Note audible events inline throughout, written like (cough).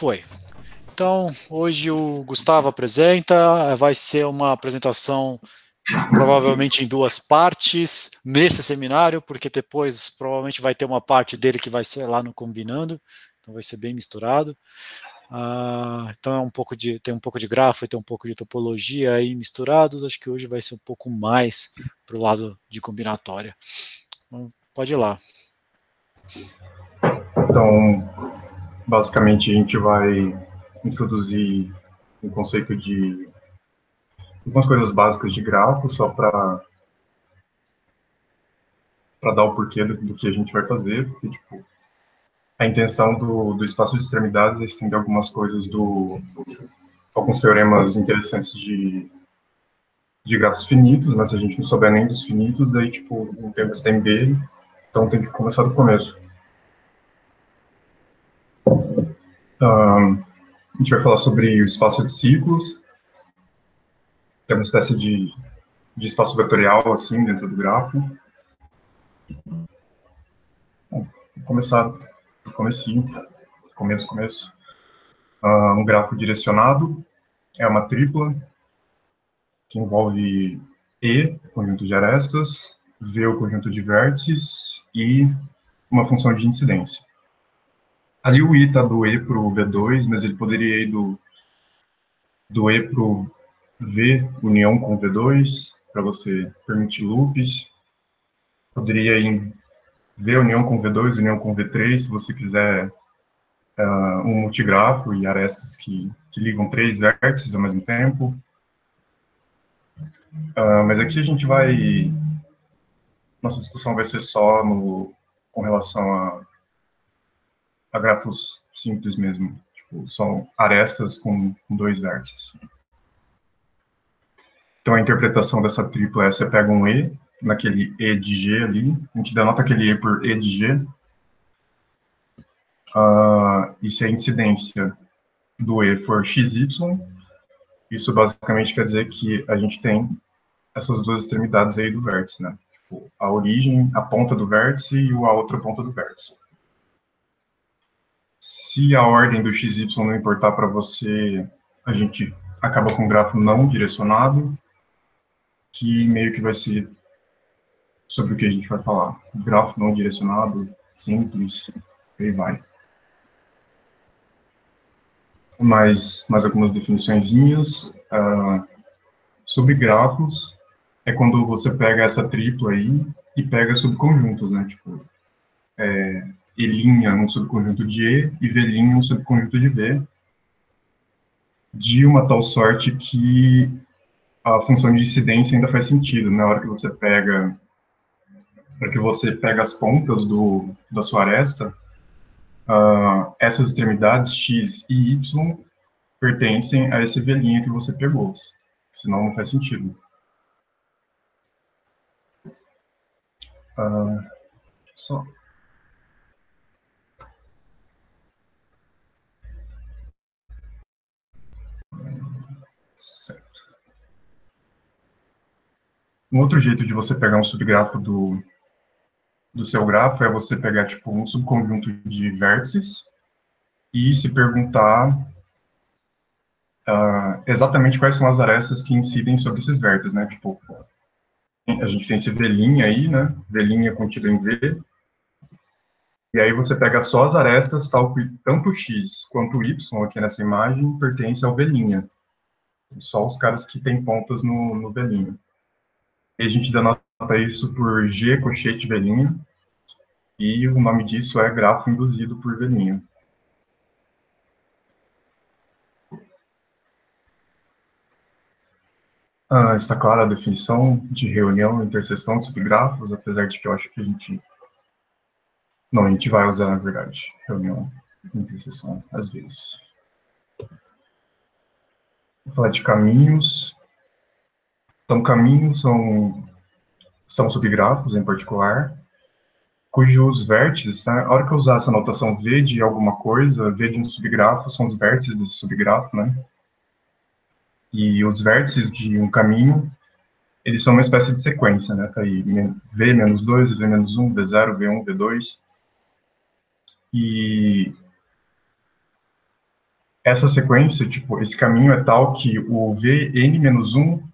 foi. Então, hoje o Gustavo apresenta, vai ser uma apresentação provavelmente em duas partes nesse seminário, porque depois provavelmente vai ter uma parte dele que vai ser lá no combinando, então vai ser bem misturado. Ah, então é um pouco de tem um pouco de grafo e tem um pouco de topologia aí misturados. Acho que hoje vai ser um pouco mais para o lado de combinatória. Então, pode ir lá. Então, basicamente a gente vai introduzir um conceito de algumas coisas básicas de grafo só para para dar o porquê do, do, que a gente vai fazer, porque tipo a intenção do, do espaço de extremidades é estender algumas coisas do alguns teoremas interessantes de de grafos finitos, mas se a gente não souber nem dos finitos, daí tipo não tem o que dele, então tem que começar do começo. A gente vai falar sobre o espaço de ciclos, que é uma espécie de, de espaço vetorial, assim, dentro do grafo. Bom, vou começar do comecinho, começo, começo. Uh, um grafo direcionado é uma tripla que envolve E, conjunto de arestas, V, o conjunto de vértices, e uma função de incidência. Ali o I está do E para o V2, mas ele poderia ir do, do E para o V, união com V2, para você permitir loops. Poderia ir em V, união com V2, união com V3, se você quiser uh, um multigrafo e arestas que, que ligam três vértices ao mesmo tempo. Uh, mas aqui a gente vai... Nossa discussão vai ser só no, com relação a a grafos simples mesmo. Tipo, são arestas com, com dois vértices. Então, a interpretação dessa tripla é, você pega um E, naquele E de G ali, a gente denota aquele E por E de G, uh, e se a incidência do E for XY, isso basicamente quer dizer que a gente tem essas duas extremidades aí do vértice, né? Tipo, a origem, a ponta do vértice e a outra ponta do vértice se a ordem do XY não importar para você, a gente acaba com um grafo não direcionado, que meio que vai ser sobre o que a gente vai falar. Grafo não direcionado, simples, aí vai. Mais, mais algumas definiçõezinhas. Uh, sobre grafos, é quando você pega essa tripla aí e pega subconjuntos, né? Tipo, é, E' um subconjunto de E e V' um subconjunto de V, de uma tal sorte que a função de incidência ainda faz sentido. Na hora que você pega, para que você pega as pontas do, da sua aresta, uh, essas extremidades x e y pertencem a esse V' que você pegou. Senão não faz sentido. Uh, só Um outro jeito de você pegar um subgrafo do, do seu grafo é você pegar, tipo, um subconjunto de vértices e se perguntar uh, exatamente quais são as arestas que incidem sobre esses vértices, né? Tipo, a gente tem esse V' aí, né? V' contido em V. E aí você pega só as arestas, tal que tanto X quanto Y aqui nessa imagem pertence ao V'. Só os caras que têm pontas no, no velhinho. E a gente denota isso por G cochete velhinho, e o nome disso é grafo induzido por velhinho. Ah, está clara a definição de reunião e interseção de subgrafos, apesar de que eu acho que a gente... Não, a gente vai usar, na verdade, reunião e interseção, às vezes. Vou falar de caminhos. Então, caminhos são, são subgrafos, em particular, cujos vértices, né, a hora que eu usar essa notação V de alguma coisa, V de um subgrafo, são os vértices desse subgrafo, né? E os vértices de um caminho, eles são uma espécie de sequência, né? Tá aí, V menos 2, V menos 1, V0, V1, V2. E essa sequência, tipo, esse caminho é tal que o Vn-1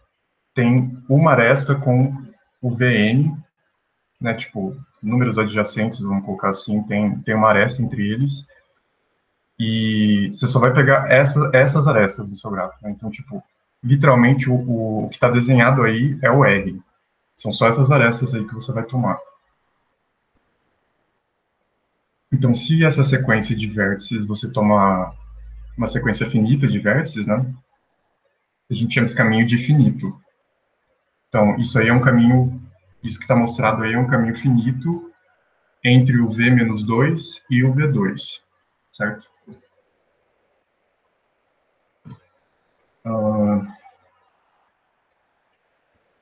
tem uma aresta com o Vn, né, tipo, números adjacentes, vamos colocar assim, tem, tem uma aresta entre eles, e você só vai pegar essa, essas arestas do seu gráfico, né? então, tipo, literalmente, o, o que está desenhado aí é o R, são só essas arestas aí que você vai tomar. Então, se essa sequência de vértices você toma uma sequência finita de vértices, né? A gente chama esse caminho de finito. Então, isso aí é um caminho, isso que está mostrado aí é um caminho finito entre o V-2 e o V2, certo? Uh,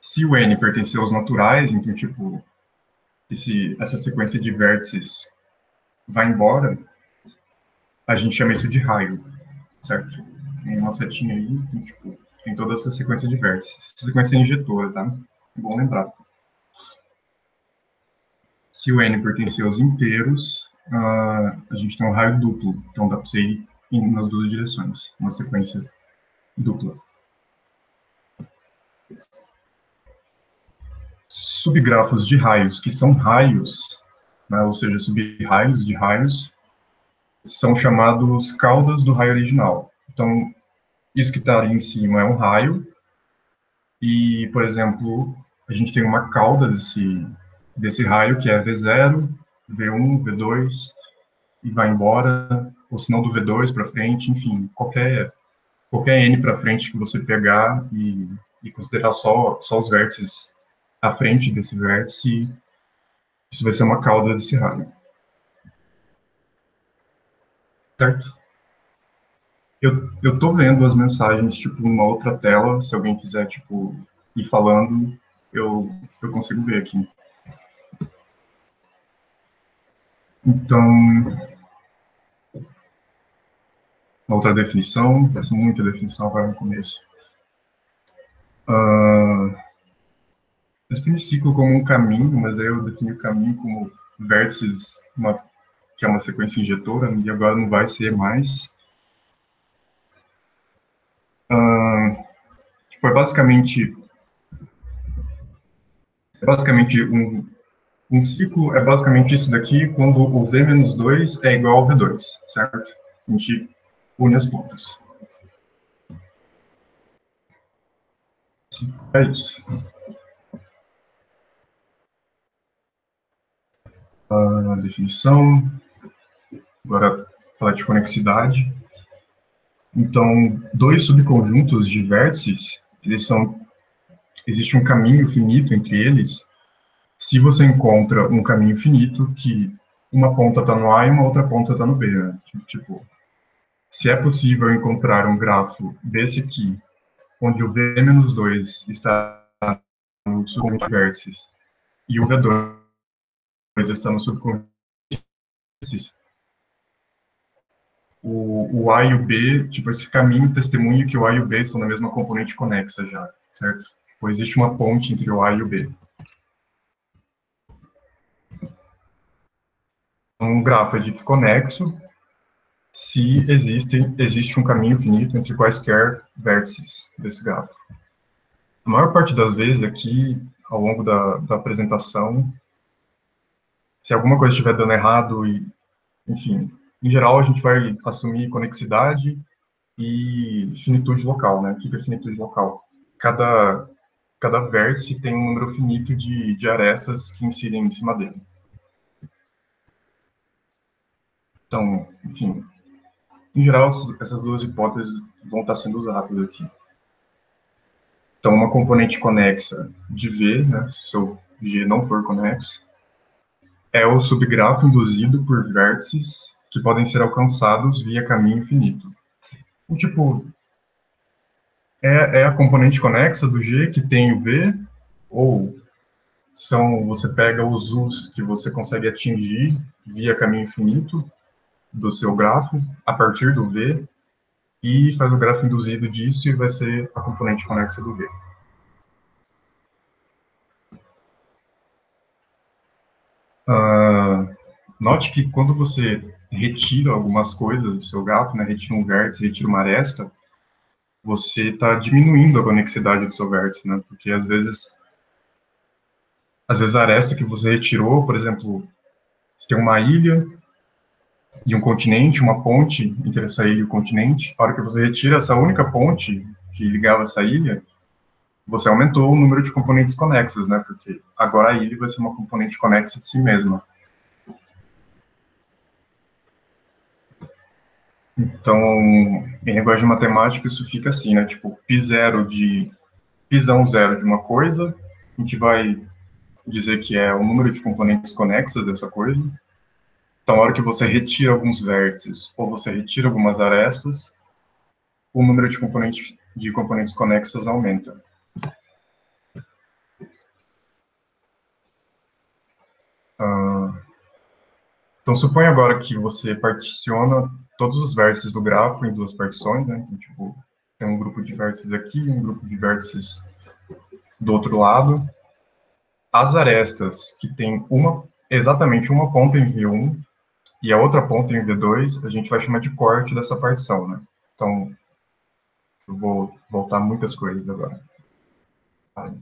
se o N pertencer aos naturais, então, tipo, esse, essa sequência de vértices vai embora, a gente chama isso de raio certo? Tem uma setinha aí, tem, tipo, tem toda essa sequência de vértices. Sequência é injetora, tá? É bom lembrar. Se o n pertencer aos inteiros, uh, a gente tem um raio duplo. Então dá para você ir nas duas direções. Uma sequência dupla. Subgrafos de raios, que são raios, né, ou seja, subraios de raios, são chamados caudas do raio original. Então, isso que está ali em cima é um raio, e, por exemplo, a gente tem uma cauda desse, desse raio, que é V0, V1, V2, e vai embora, ou se não do V2 para frente, enfim, qualquer, qualquer N para frente que você pegar e, e considerar só, só os vértices à frente desse vértice, isso vai ser uma cauda desse raio certo? Eu, eu tô vendo as mensagens, tipo, numa outra tela, se alguém quiser, tipo, ir falando, eu, eu consigo ver aqui. Então, outra definição, muita definição agora no começo. Uh, eu defini ciclo como um caminho, mas aí eu defini o caminho como vértices, uma que é uma sequência injetora, e agora não vai ser mais. Uh, tipo, é basicamente é basicamente um, um ciclo é basicamente isso daqui quando o V menos 2 é igual ao V2, certo? A gente une as pontas. É isso. A uh, definição. Agora, falar de conexidade. Então, dois subconjuntos de vértices, eles são existe um caminho finito entre eles. Se você encontra um caminho finito que uma ponta está no A e uma outra ponta está no B, né? tipo, se é possível encontrar um grafo desse aqui, onde o V-2 está no subconjunto de vértices e o V2 está no subconjunto de vértices, o, o A e o B, tipo, esse caminho testemunha que o A e o B são na mesma componente conexa já, certo? Tipo, existe uma ponte entre o A e o B. Um grafo é dito conexo se existe, existe um caminho finito entre quaisquer vértices desse grafo. A maior parte das vezes aqui, ao longo da, da apresentação, se alguma coisa estiver dando errado e, enfim, em geral, a gente vai assumir conexidade e finitude local, né? O que é finitude local? Cada, cada vértice tem um número finito de, de arestas que incidem em cima dele. Então, enfim, em geral, essas duas hipóteses vão estar sendo usadas aqui. Então, uma componente conexa de V, né, se o G não for conexo, é o subgrafo induzido por vértices que podem ser alcançados via caminho infinito. Então, tipo, é, é a componente conexa do G que tem o V, ou são, você pega os U's que você consegue atingir via caminho infinito do seu grafo, a partir do V, e faz o grafo induzido disso e vai ser a componente conexa do V. Uh, note que quando você retira algumas coisas do seu grafo, né, retira um vértice, retira uma aresta, você está diminuindo a conexidade do seu vértice, né, porque às vezes, às vezes a aresta que você retirou, por exemplo, você tem uma ilha e um continente, uma ponte entre essa ilha e o continente, a hora que você retira essa única ponte que ligava essa ilha, você aumentou o número de componentes conexas, né? Porque agora a ilha vai ser uma componente conexa de si mesma. Então, em linguagem matemática, isso fica assim, né? Tipo, π0 de π1 zero de uma coisa, a gente vai dizer que é o número de componentes conexas dessa coisa. Então, a hora que você retira alguns vértices ou você retira algumas arestas, o número de componentes, de componentes conexas aumenta. Ah, então, suponha agora que você particiona todos os vértices do grafo em duas partições, né? Então, tipo, tem um grupo de vértices aqui e um grupo de vértices do outro lado. As arestas que tem uma, exatamente uma ponta em V1 e a outra ponta em V2, a gente vai chamar de corte dessa partição, né? Então, eu vou voltar muitas coisas agora. Então,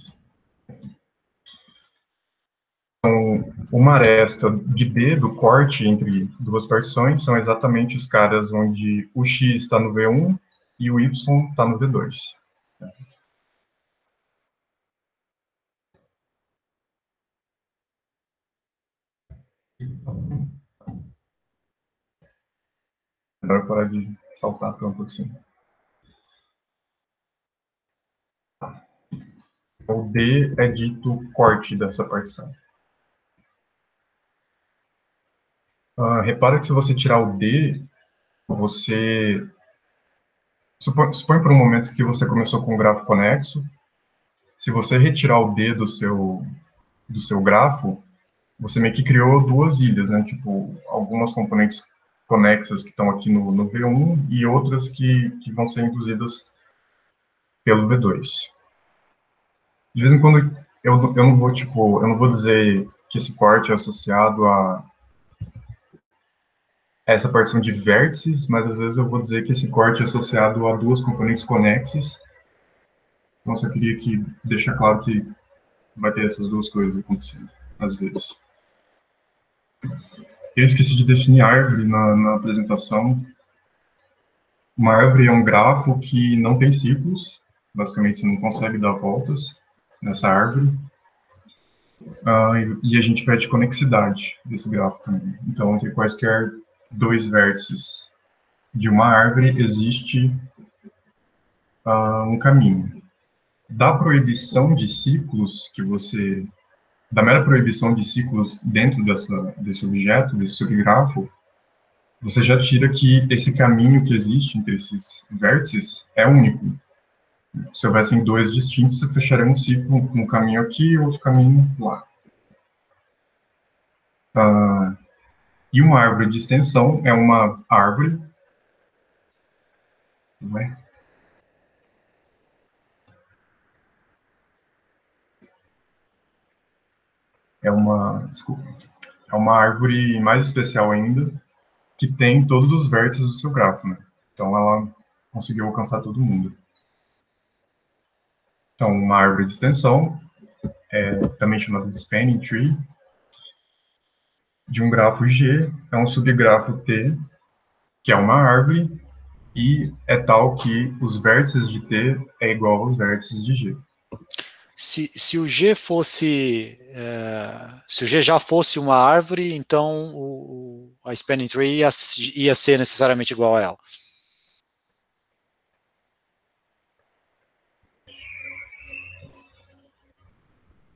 uma aresta de B do corte entre duas partições são exatamente os caras onde o X está no V1 e o Y está no V2. Melhor parar de saltar para um pouquinho. O D é dito corte dessa partição. Uh, repara que se você tirar o D, você. Supõe, supõe por um momento que você começou com um grafo conexo. Se você retirar o D do seu, do seu grafo, você meio que criou duas ilhas, né? Tipo, algumas componentes conexas que estão aqui no, no V1 e outras que, que vão ser induzidas pelo V2. De vez em quando, eu, eu não vou, tipo, eu não vou dizer que esse corte é associado a essa partição de vértices, mas às vezes eu vou dizer que esse corte é associado a duas componentes conexas. Então, só queria que deixar claro que vai ter essas duas coisas acontecendo, às vezes. Eu esqueci de definir árvore na, na apresentação. Uma árvore é um grafo que não tem ciclos, basicamente você não consegue dar voltas nessa árvore. Uh, e a gente pede conexidade desse grafo também. Então, entre quaisquer dois vértices de uma árvore, existe uh, um caminho. Da proibição de ciclos que você da mera proibição de ciclos dentro dessa, desse objeto, desse subgrafo, você já tira que esse caminho que existe entre esses vértices é único. Se houvessem dois distintos, você fecharia um ciclo, um caminho aqui e outro caminho lá. Uh, e uma árvore de extensão é uma árvore. Não é? É uma, desculpa, é uma árvore mais especial ainda, que tem todos os vértices do seu grafo, né? Então ela conseguiu alcançar todo mundo. Então, uma árvore de extensão, é também chamada de spanning tree, de um grafo G é um subgrafo T, que é uma árvore, e é tal que os vértices de T é igual aos vértices de G. Se, se o G fosse, é, se o G já fosse uma árvore, então o, a spanning tree ia, ia ser necessariamente igual a ela.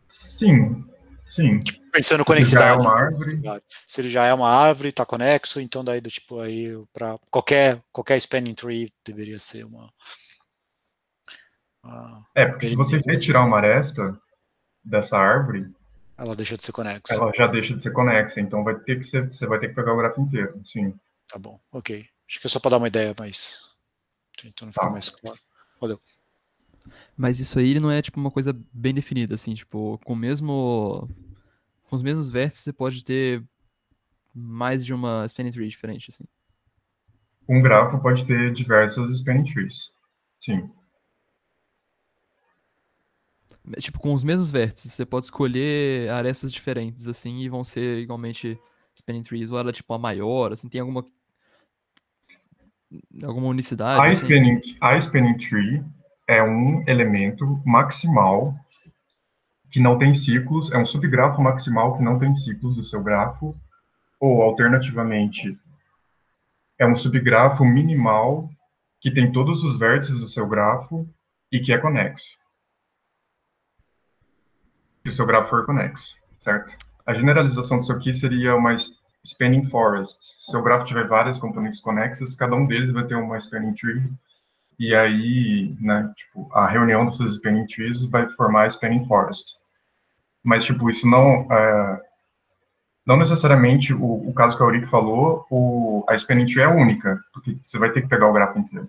Sim, sim. Tipo, pensando conexidade. Se ele já é uma árvore. Se ele já é uma árvore, está conexo, então daí do tipo aí para qualquer qualquer spanning tree deveria ser uma, uma É, porque se você retirar uma aresta dessa árvore, ela deixa de ser conexa. Ela já deixa de ser conexa, então vai ter que ser, você vai ter que pegar o grafo inteiro, sim. Tá bom, ok. Acho que é só para dar uma ideia, mas então não fica tá. mais claro. Valeu. Mas isso aí não é tipo uma coisa bem definida, assim, tipo, com o mesmo com os mesmos vértices você pode ter mais de uma spanning tree diferente, assim? Um grafo pode ter diversas spanning trees. Sim. Tipo, com os mesmos vértices, você pode escolher arestas diferentes, assim, e vão ser igualmente spanning trees, ou ela, tipo, a maior, assim, tem alguma alguma unicidade? A, assim? spanning, a spanning tree é um elemento maximal que não tem ciclos, é um subgrafo maximal que não tem ciclos do seu grafo, ou, alternativamente, é um subgrafo minimal que tem todos os vértices do seu grafo e que é conexo. Se o seu grafo for conexo, certo? A generalização disso aqui seria uma spanning forest. Se seu grafo tiver várias componentes conexas, cada um deles vai ter uma spanning tree, e aí, né, tipo, a reunião dessas spanning trees vai formar a spanning forest. Mas, tipo, isso não... É, não necessariamente o, o caso que a Auric falou, o, a tree é única, porque você vai ter que pegar o grafo inteiro.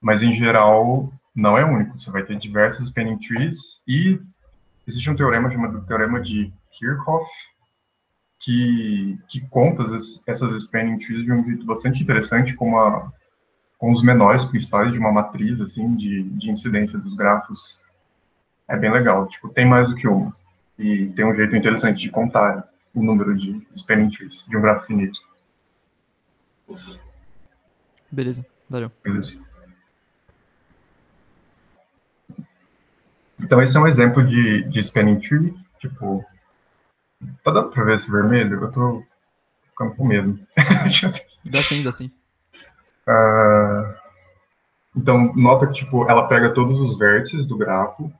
Mas, em geral, não é único. Você vai ter diversas spanning trees e existe um teorema chamado Teorema de Kirchhoff, que, que conta as, essas spanning trees de um jeito bastante interessante, com, a, com os menores principais de uma matriz, assim, de, de incidência dos grafos. É bem legal. Tipo, tem mais do que uma. E tem um jeito interessante de contar o número de spanning trees de um grafo finito. Beleza, valeu. Beleza. Então, esse é um exemplo de, de spanning tree, tipo, tá dando pra ver esse vermelho? Eu tô ficando com medo. (laughs) dá sim, dá sim. Uh, então, nota que, tipo, ela pega todos os vértices do grafo,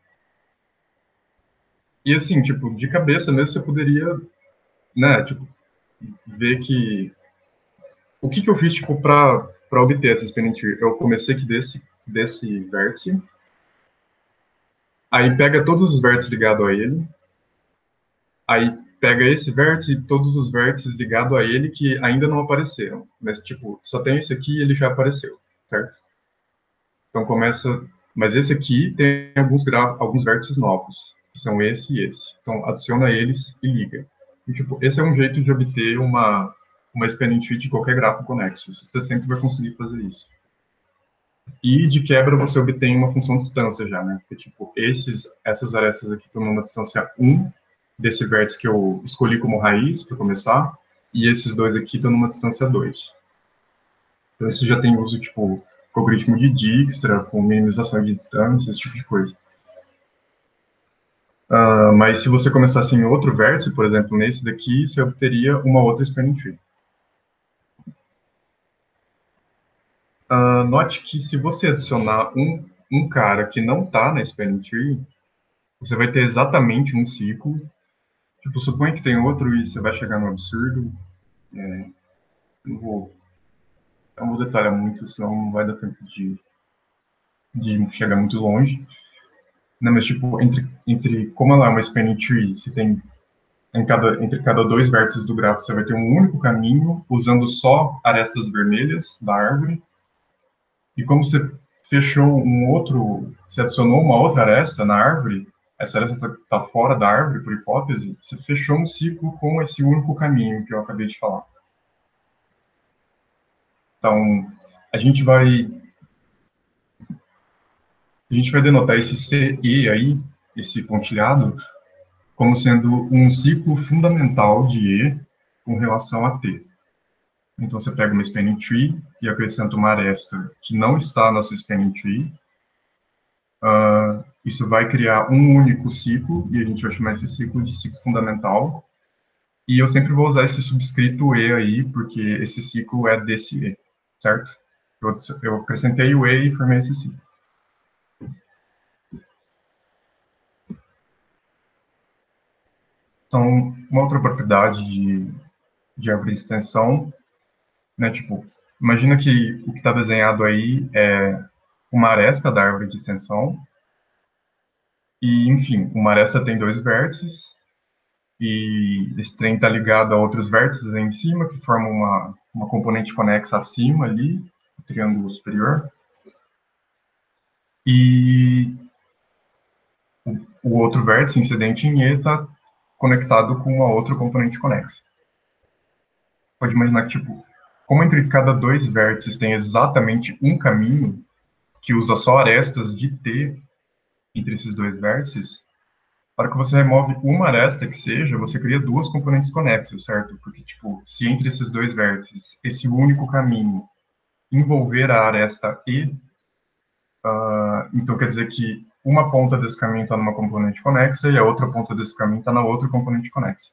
e assim, tipo, de cabeça mesmo você poderia né, tipo, ver que o que que eu fiz, tipo, para para obter essa tree? Eu comecei aqui desse desse vértice, aí pega todos os vértices ligados a ele, aí pega esse vértice e todos os vértices ligados a ele que ainda não apareceram, mas tipo, só tem esse aqui e ele já apareceu, certo? Então começa, mas esse aqui tem alguns gra... alguns vértices novos, que são esse e esse. Então adiciona eles e liga. E, tipo, esse é um jeito de obter uma, uma spanning tree de qualquer grafo conexo. Você sempre vai conseguir fazer isso. E, de quebra, você obtém uma função distância já, né? Porque, tipo, esses, essas arestas aqui estão numa distância 1 desse vértice que eu escolhi como raiz, para começar, e esses dois aqui estão numa distância 2. Então, isso já tem uso, tipo, com algoritmo de Dijkstra, com minimização de distância, esse tipo de coisa. Uh, mas se você começasse em outro vértice, por exemplo, nesse daqui, você obteria uma outra spanning tree. Uh, note que se você adicionar um, um cara que não está na spanning tree, você vai ter exatamente um ciclo. Tipo, suponha que tem outro e você vai chegar no absurdo. É, não vou, não vou detalhar muito, senão não vai dar tempo de, de chegar muito longe. Não, mas tipo, entre, entre como ela é uma spanning tree, se tem em cada, entre cada dois vértices do grafo você vai ter um único caminho usando só arestas vermelhas da árvore. E como você fechou um outro, você adicionou uma outra aresta na árvore, essa aresta está tá fora da árvore, por hipótese, você fechou um ciclo com esse único caminho que eu acabei de falar. Então, a gente vai a gente vai denotar esse CE aí, esse pontilhado, como sendo um ciclo fundamental de E com relação a T. Então, você pega uma spanning tree e acrescenta uma aresta que não está na sua spanning tree. Uh, isso vai criar um único ciclo, e a gente vai chamar esse ciclo de ciclo fundamental. E eu sempre vou usar esse subscrito E aí, porque esse ciclo é desse E, certo? Eu, eu acrescentei o E e formei esse ciclo. Então, uma outra propriedade de, de árvore de extensão, né, tipo, imagina que o que está desenhado aí é uma aresta da árvore de extensão, e, enfim, uma aresta tem dois vértices, e esse trem está ligado a outros vértices em cima, que formam uma, uma componente conexa acima ali, o triângulo superior. E o, o outro vértice incidente em E está conectado com uma outra componente conexa. pode imaginar que, tipo, como entre cada dois vértices tem exatamente um caminho, que usa só arestas de T entre esses dois vértices, para que você remove uma aresta que seja, você cria duas componentes conexas, certo? Porque, tipo, se entre esses dois vértices, esse único caminho envolver a aresta E, uh, então quer dizer que uma ponta desse caminho está numa componente conexa e a outra ponta desse caminho está na outra componente conexa.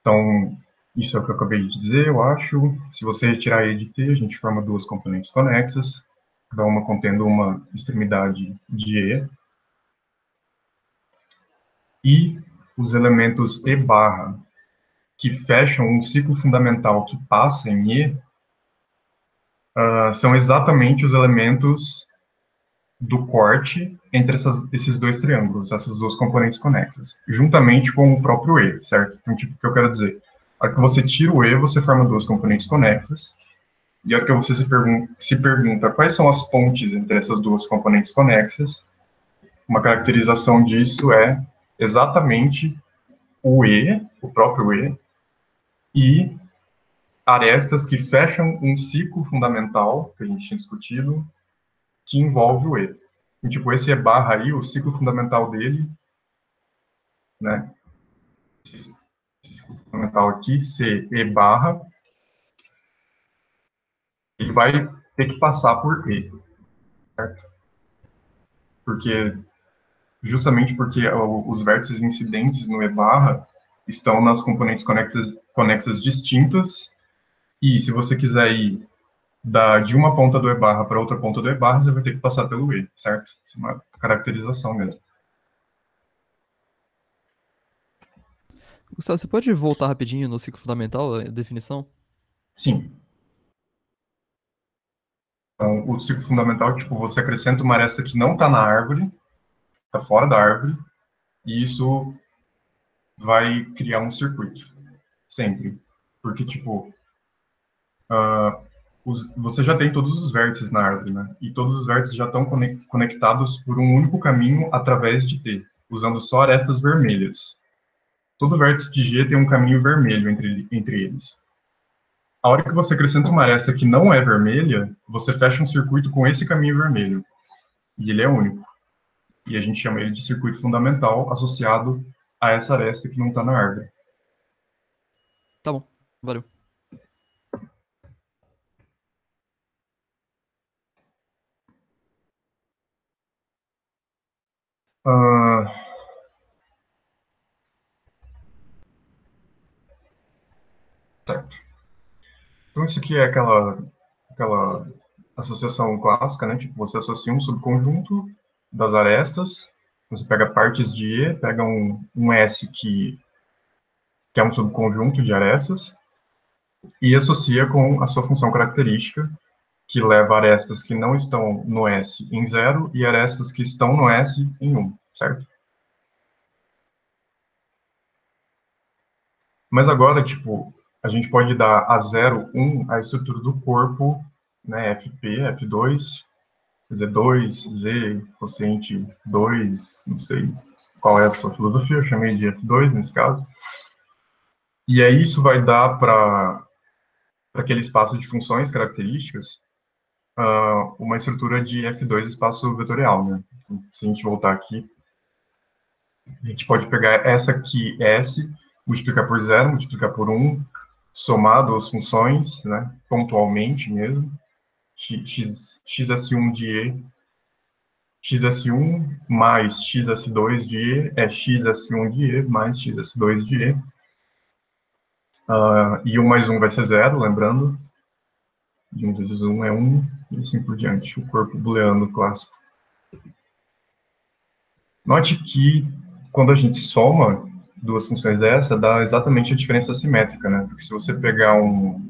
Então, isso é o que eu acabei de dizer, eu acho. Se você retirar E de T, a gente forma duas componentes conexas, cada uma contendo uma extremidade de E. E os elementos E barra, que fecham um ciclo fundamental que passa em E, uh, são exatamente os elementos do corte entre essas, esses dois triângulos, essas duas componentes conexas, juntamente com o próprio E, certo? Então, tipo, o que eu quero dizer? A hora que você tira o E, você forma duas componentes conexas, e a hora que você se, pergun se pergunta quais são as pontes entre essas duas componentes conexas, uma caracterização disso é exatamente o E, o próprio E, e arestas que fecham um ciclo fundamental, que a gente tinha discutido, que envolve o E. E, tipo, esse E barra aí, o ciclo fundamental dele, né? Esse ciclo fundamental aqui, C E barra, ele vai ter que passar por E, certo? Porque, justamente porque os vértices incidentes no E barra estão nas componentes conexas, conexas distintas, e se você quiser ir da, de uma ponta do E barra para outra ponta do E barra, você vai ter que passar pelo E, certo? Isso é uma caracterização mesmo. Gustavo, você pode voltar rapidinho no ciclo fundamental, a definição? Sim. Então, o ciclo fundamental, tipo, você acrescenta uma aresta que não está na árvore, está fora da árvore, e isso vai criar um circuito, sempre. Porque, tipo, uh, os, você já tem todos os vértices na árvore, né? E todos os vértices já estão conectados por um único caminho através de T, usando só arestas vermelhas. Todo vértice de G tem um caminho vermelho entre, entre eles. A hora que você acrescenta uma aresta que não é vermelha, você fecha um circuito com esse caminho vermelho. E ele é único. E a gente chama ele de circuito fundamental associado a essa aresta que não está na árvore. Tá bom, valeu. Certo. Então, isso aqui é aquela, aquela associação clássica, né? Tipo, você associa um subconjunto das arestas, você pega partes de E, pega um, um S que, que é um subconjunto de arestas, e associa com a sua função característica, que leva arestas que não estão no S em zero e arestas que estão no S em 1, certo? Mas agora, tipo, a gente pode dar a 0, 1 a estrutura do corpo, né, FP, F2, Z2, Z, quociente 2, não sei qual é a sua filosofia, eu chamei de F2 nesse caso. E aí isso vai dar para aquele espaço de funções características uh, uma estrutura de F2 espaço vetorial, né? Então, se a gente voltar aqui, a gente pode pegar essa aqui, S, multiplicar por zero, multiplicar por 1, somado as funções, né, pontualmente mesmo, x, xs1 de e, xs1 mais xs2 de e é xs1 de e mais xs2 de e. Uh, e 1 mais 1 vai ser zero, lembrando. De 1 vezes 1 é 1, e assim por diante, o corpo booleano clássico. Note que, quando a gente soma duas funções dessa, dá exatamente a diferença simétrica, né? Porque se você pegar um...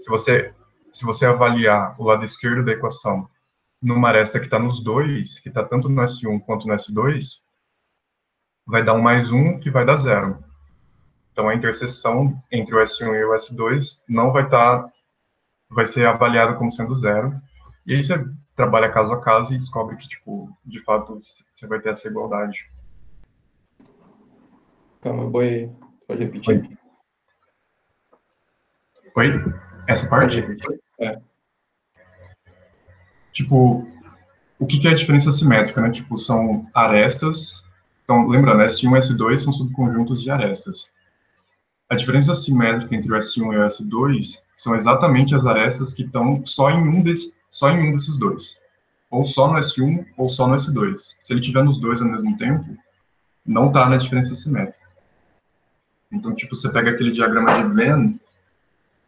Se você, se você avaliar o lado esquerdo da equação numa aresta que está nos dois, que está tanto no S1 quanto no S2, vai dar um mais um que vai dar zero. Então, a interseção entre o S1 e o S2 não vai estar... Tá, vai ser avaliada como sendo zero. E aí você trabalha caso a caso e descobre que, tipo, de fato, você vai ter essa igualdade. Calma, boi. Pode repetir. Oi? Oi? Essa parte? É. Tipo, o que, que é a diferença simétrica, né? Tipo, são arestas. Então, lembrando, S1 e S2 são subconjuntos de arestas. A diferença simétrica entre o S1 e o S2 são exatamente as arestas que estão só em um, desse, só em um desses dois. Ou só no S1 ou só no S2. Se ele tiver nos dois ao mesmo tempo, não está na diferença simétrica. Então, tipo, você pega aquele diagrama de Venn,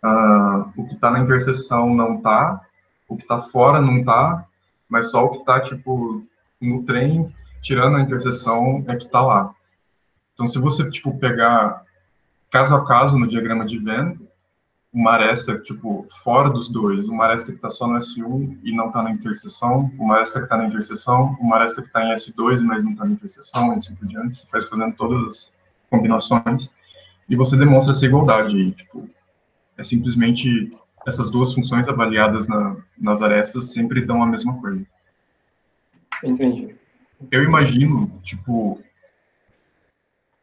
uh, o que está na interseção não está, o que está fora não está, mas só o que está, tipo, no trem, tirando a interseção, é que está lá. Então, se você, tipo, pegar caso a caso no diagrama de Venn, uma aresta, tipo, fora dos dois, uma aresta que está só no S1 e não está na interseção, uma aresta que está na interseção, uma aresta que está em S2, mas não está na interseção, e assim por diante, você vai fazendo todas as combinações, e você demonstra essa igualdade aí, tipo, é simplesmente essas duas funções avaliadas na, nas arestas sempre dão a mesma coisa. Entendi. Eu imagino, tipo,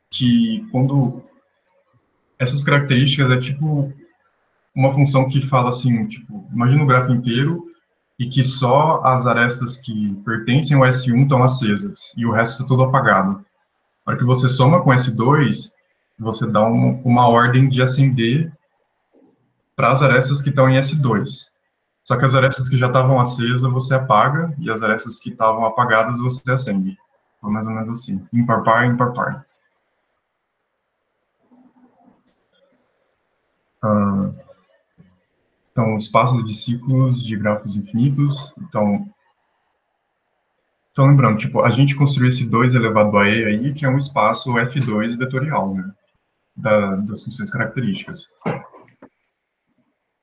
que quando essas características é tipo uma função que fala assim, tipo, imagina o grafo inteiro e que só as arestas que pertencem ao S1 estão acesas e o resto está tudo apagado. Para que você soma com S2, você dá um, uma ordem de acender para as arestas que estão em S2. Só que as arestas que já estavam acesas você apaga e as arestas que estavam apagadas você acende. Foi mais ou menos assim, impar par, impar par. Uh, então, espaço de ciclos de grafos infinitos. Então, então, lembrando, tipo, a gente construiu esse 2 elevado a e aí, que é um espaço F2 vetorial, né? Da, das funções características.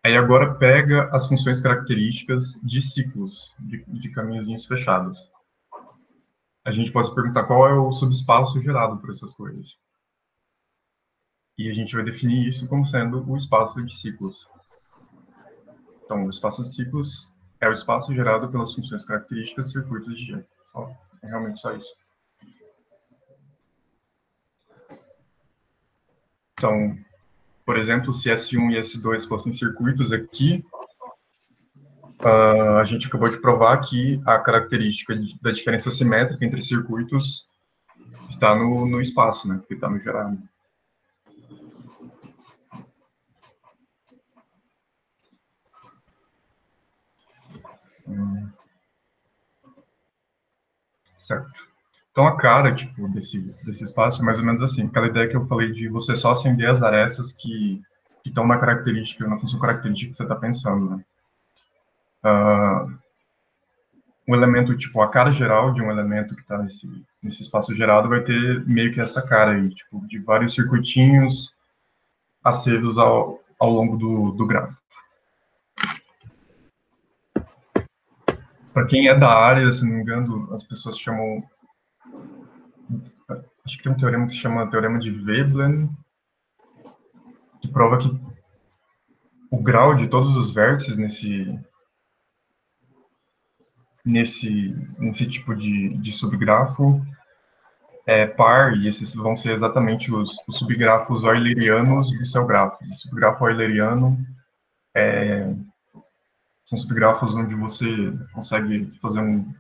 Aí agora pega as funções características de ciclos, de, de caminhozinhos fechados. A gente pode se perguntar qual é o subespaço gerado por essas coisas. E a gente vai definir isso como sendo o espaço de ciclos. Então, o espaço de ciclos é o espaço gerado pelas funções características circuitos de G. Só, é realmente só isso. Então, por exemplo, se S1 e S2 fossem circuitos aqui, uh, a gente acabou de provar que a característica da diferença simétrica entre circuitos está no, no espaço, né, que está no gerado. Certo. Então, a cara, tipo, desse, desse espaço é mais ou menos assim. Aquela ideia que eu falei de você só acender as arestas que, estão na característica, na função característica que você está pensando, né? Uh, um elemento, tipo, a cara geral de um elemento que está nesse, nesse espaço gerado vai ter meio que essa cara aí, tipo, de vários circuitinhos acesos ao, ao longo do, do grafo. Para quem é da área, se não me engano, as pessoas chamam. Acho que tem um teorema que se chama Teorema de Veblen, que prova que o grau de todos os vértices nesse nesse nesse tipo de, de subgrafo é par, e esses vão ser exatamente os, os subgrafos eulerianos do seu grafo. O subgrafo euleriano é são subgrafos onde você consegue fazer um,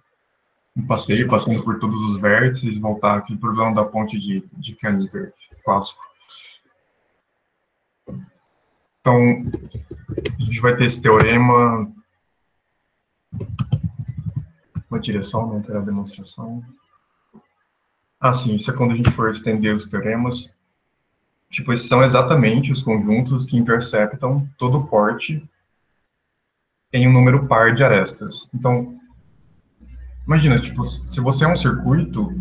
um passeio passando por todos os vértices voltar aquele problema da ponte de, de Königsberg, clássico. Então, a gente vai ter esse teorema, uma direção, não terá demonstração. Ah, sim, isso é quando a gente for estender os teoremas. Tipo, esses são exatamente os conjuntos que interceptam todo o corte em um número par de arestas. Então, imagina, tipo, se você é um circuito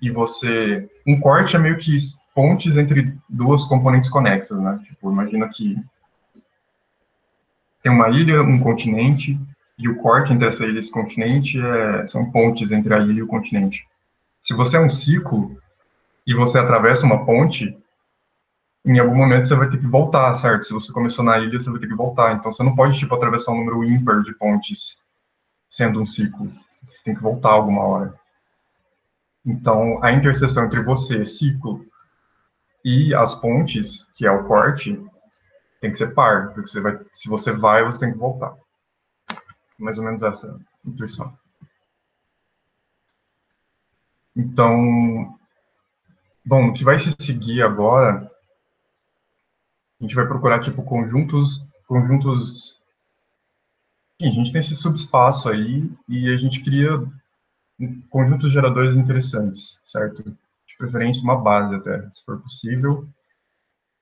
e você... Um corte é meio que pontes entre duas componentes conexas, né? Tipo, imagina que tem uma ilha, um continente, e o corte entre essa ilha e esse continente é, são pontes entre a ilha e o continente. Se você é um ciclo e você atravessa uma ponte, em algum momento você vai ter que voltar, certo? Se você começou na ilha, você vai ter que voltar. Então você não pode, tipo, atravessar um número ímpar de pontes sendo um ciclo. Você tem que voltar alguma hora. Então, a interseção entre você, ciclo, E as pontes, que é o corte, tem que ser par, porque você vai, se você vai, você tem que voltar. Mais ou menos essa intuição. Então, bom, o que vai se seguir agora, a gente vai procurar, tipo, conjuntos, conjuntos, a gente tem esse subespaço aí, e a gente cria conjuntos geradores interessantes, certo? De preferência uma base até, se for possível.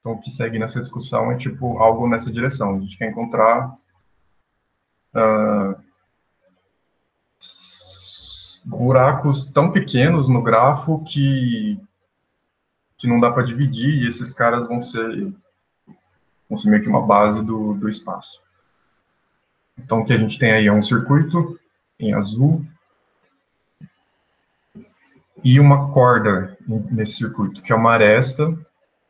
Então, o que segue nessa discussão é, tipo, algo nessa direção. A gente quer encontrar uh, buracos tão pequenos no grafo que, que não dá para dividir, e esses caras vão ser, vão ser meio que uma base do, do espaço. Então, o que a gente tem aí é um circuito em azul e uma corda nesse circuito, que é uma aresta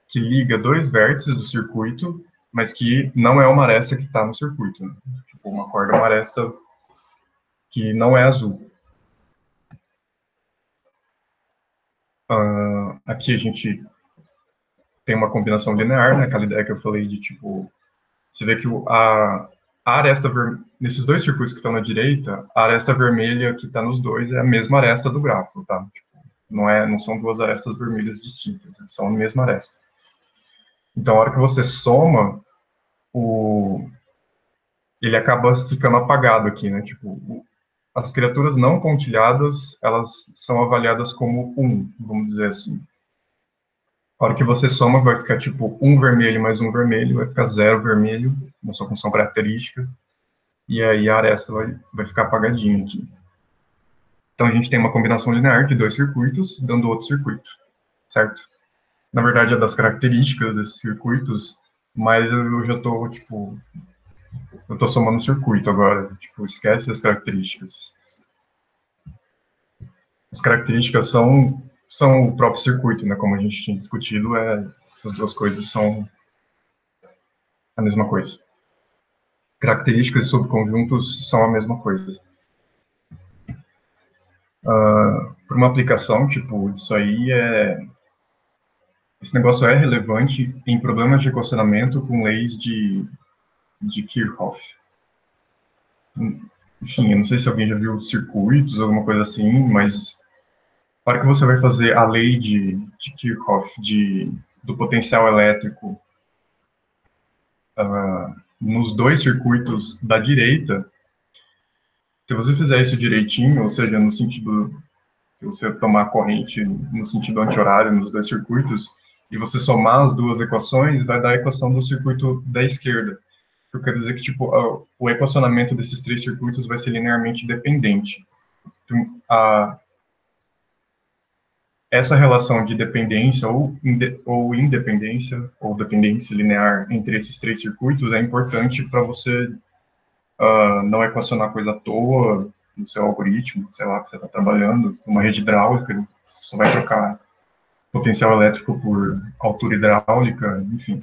que liga dois vértices do circuito, mas que não é uma aresta que está no circuito. Né? Tipo, uma corda é uma aresta que não é azul. Uh, aqui a gente tem uma combinação linear, né, aquela ideia que eu falei de, tipo, você vê que a, a aresta, nesses dois circuitos que estão na direita, a aresta vermelha que está nos dois é a mesma aresta do gráfico, tá? Tipo, não, é, não são duas arestas vermelhas distintas, são a mesma aresta. Então, a hora que você soma, o, ele acaba ficando apagado aqui, né? Tipo, as criaturas não pontilhadas, elas são avaliadas como um, vamos dizer assim. A hora que você soma, vai ficar tipo um vermelho mais um vermelho, vai ficar zero vermelho, na sua função característica, e aí a aresta vai, vai ficar apagadinha aqui. Então a gente tem uma combinação linear de dois circuitos, dando outro circuito, certo? Na verdade é das características desses circuitos, mas eu já estou, tipo, eu estou somando circuito agora, tipo, esquece as características. As características são, são o próprio circuito, né? Como a gente tinha discutido, é, essas duas coisas são a mesma coisa. Características e subconjuntos são a mesma coisa. Uh, por uma aplicação, tipo, isso aí é... Esse negócio é relevante em problemas de equacionamento com leis de de Kirchhoff. Enfim, eu não sei se alguém já viu circuitos, alguma coisa assim, mas para que você vai fazer a lei de, de Kirchhoff de, do potencial elétrico uh, nos dois circuitos da direita, se você fizer isso direitinho, ou seja, no sentido, se você tomar corrente no sentido anti-horário nos dois circuitos, e você somar as duas equações, vai dar a equação do circuito da esquerda eu quero dizer que tipo o equacionamento desses três circuitos vai ser linearmente dependente. Então, a, essa relação de dependência ou, inde, ou independência ou dependência linear entre esses três circuitos é importante para você uh, não equacionar coisa à toa no seu algoritmo, sei lá, que você está trabalhando, uma rede hidráulica, você vai trocar potencial elétrico por altura hidráulica, enfim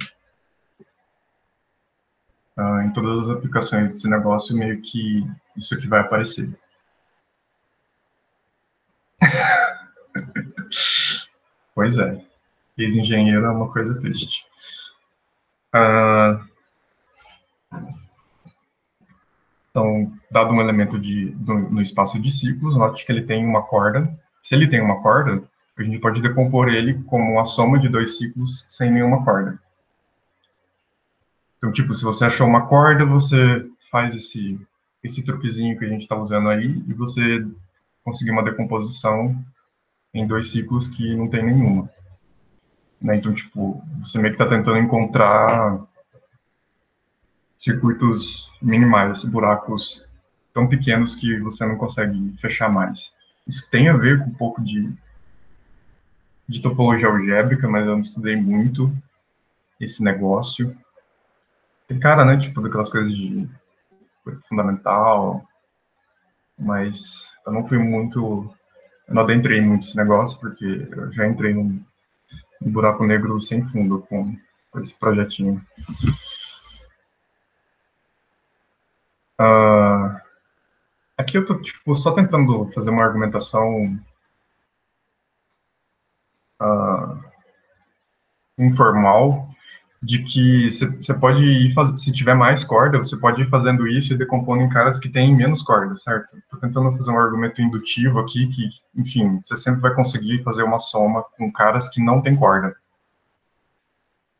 uh, em todas as aplicações desse negócio, meio que isso aqui vai aparecer. (laughs) pois é, ex-engenheiro é uma coisa triste. Uh, então, dado um elemento de, do, no espaço de ciclos, note que ele tem uma corda. Se ele tem uma corda, a gente pode decompor ele como uma soma de dois ciclos sem nenhuma corda. Então, tipo, se você achou uma corda, você faz esse, esse truquezinho que a gente está usando aí e você conseguir uma decomposição em dois ciclos que não tem nenhuma. Né? Então, tipo, você meio que está tentando encontrar circuitos minimais, buracos tão pequenos que você não consegue fechar mais. Isso tem a ver com um pouco de, de topologia algébrica, mas eu não estudei muito esse negócio. Tem cara, né, tipo, daquelas coisas de fundamental, mas eu não fui muito, eu não adentrei muito esse negócio, porque eu já entrei num, num buraco negro sem fundo com, com esse projetinho. Uh, aqui eu tô, tipo, só tentando fazer uma argumentação uh, informal de que você pode ir fazer, se tiver mais corda, você pode ir fazendo isso e decompondo em caras que têm menos corda, certo? Estou tentando fazer um argumento indutivo aqui que, enfim, você sempre vai conseguir fazer uma soma com caras que não têm corda.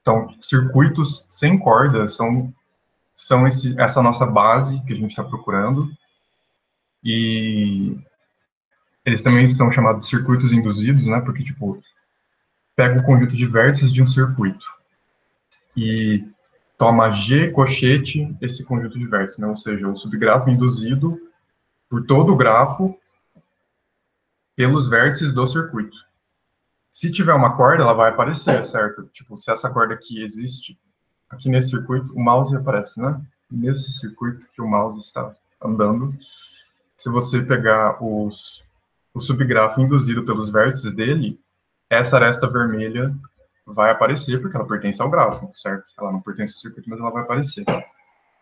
Então, circuitos sem corda são, são esse, essa nossa base que a gente está procurando. E eles também são chamados de circuitos induzidos, né? Porque, tipo, pega o conjunto de vértices de um circuito e toma G cochete esse conjunto de vértices, né? ou seja, o subgrafo induzido por todo o grafo pelos vértices do circuito. Se tiver uma corda, ela vai aparecer, certo? Tipo, se essa corda aqui existe, aqui nesse circuito, o mouse aparece, né? Nesse circuito que o mouse está andando. Se você pegar os, o subgrafo induzido pelos vértices dele, essa aresta vermelha vai aparecer porque ela pertence ao grafo, certo? Ela não pertence ao circuito, mas ela vai aparecer.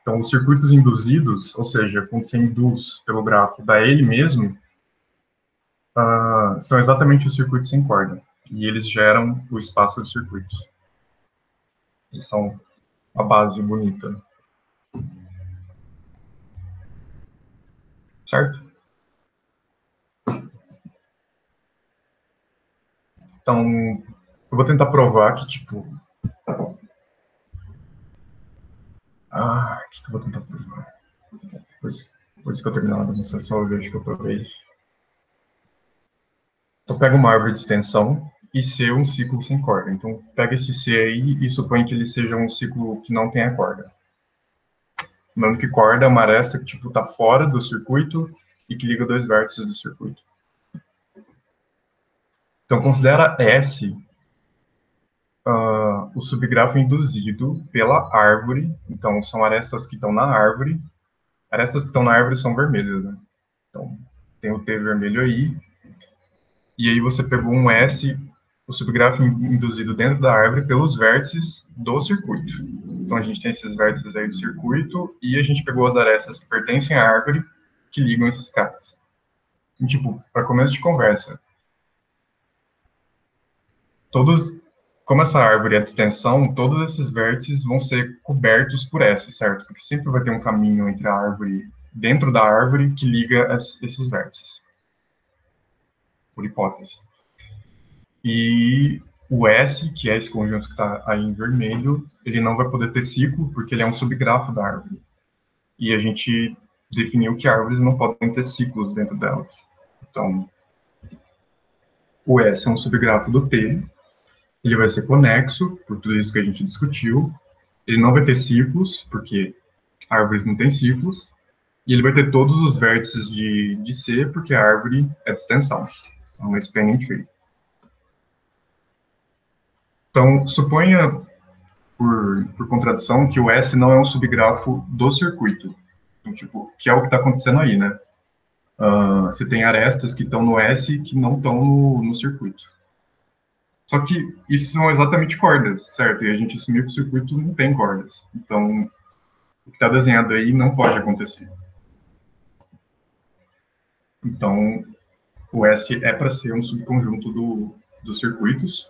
Então, os circuitos induzidos, ou seja, quando você induz pelo grafo da ele mesmo, uh, são exatamente os circuitos sem corda. E eles geram o espaço dos circuitos. Eles são a base bonita. Certo? Então, eu vou tentar provar que, tipo. Ah, o que, que eu vou tentar provar? Depois, depois que eu terminar a demonstração, eu vejo que eu provei. Eu pego uma árvore de extensão e C um ciclo sem corda. Então, pega esse C aí e supõe que ele seja um ciclo que não tenha corda. Lembrando que corda é uma aresta que, tipo, tá fora do circuito e que liga dois vértices do circuito. Então, considera S uh, o subgrafo induzido pela árvore. Então, são arestas que estão na árvore. Arestas que estão na árvore são vermelhas, né? Então, tem o T vermelho aí. E aí você pegou um S, o subgrafo induzido dentro da árvore pelos vértices do circuito. Então, a gente tem esses vértices aí do circuito e a gente pegou as arestas que pertencem à árvore que ligam esses caras. Tipo, para começo de conversa, todos como essa árvore é de extensão, todos esses vértices vão ser cobertos por essa, certo? Porque sempre vai ter um caminho entre a árvore, dentro da árvore, que liga as, esses vértices. Por hipótese. E o S, que é esse conjunto que está aí em vermelho, ele não vai poder ter ciclo, porque ele é um subgrafo da árvore. E a gente definiu que árvores não podem ter ciclos dentro delas. Então, o S é um subgrafo do T, ele vai ser conexo, por tudo isso que a gente discutiu, ele não vai ter ciclos, porque árvores não têm ciclos, e ele vai ter todos os vértices de, de C, porque a árvore é de extensão, é uma spanning tree. Então, suponha, por, por contradição, que o S não é um subgrafo do circuito, então, tipo, que é o que está acontecendo aí, né? Uh, você tem arestas que estão no S que não estão no, no circuito. Só que isso são exatamente cordas, certo? E a gente assumiu que o circuito não tem cordas. Então, o que está desenhado aí não pode acontecer. Então, o S é para ser um subconjunto do, dos circuitos.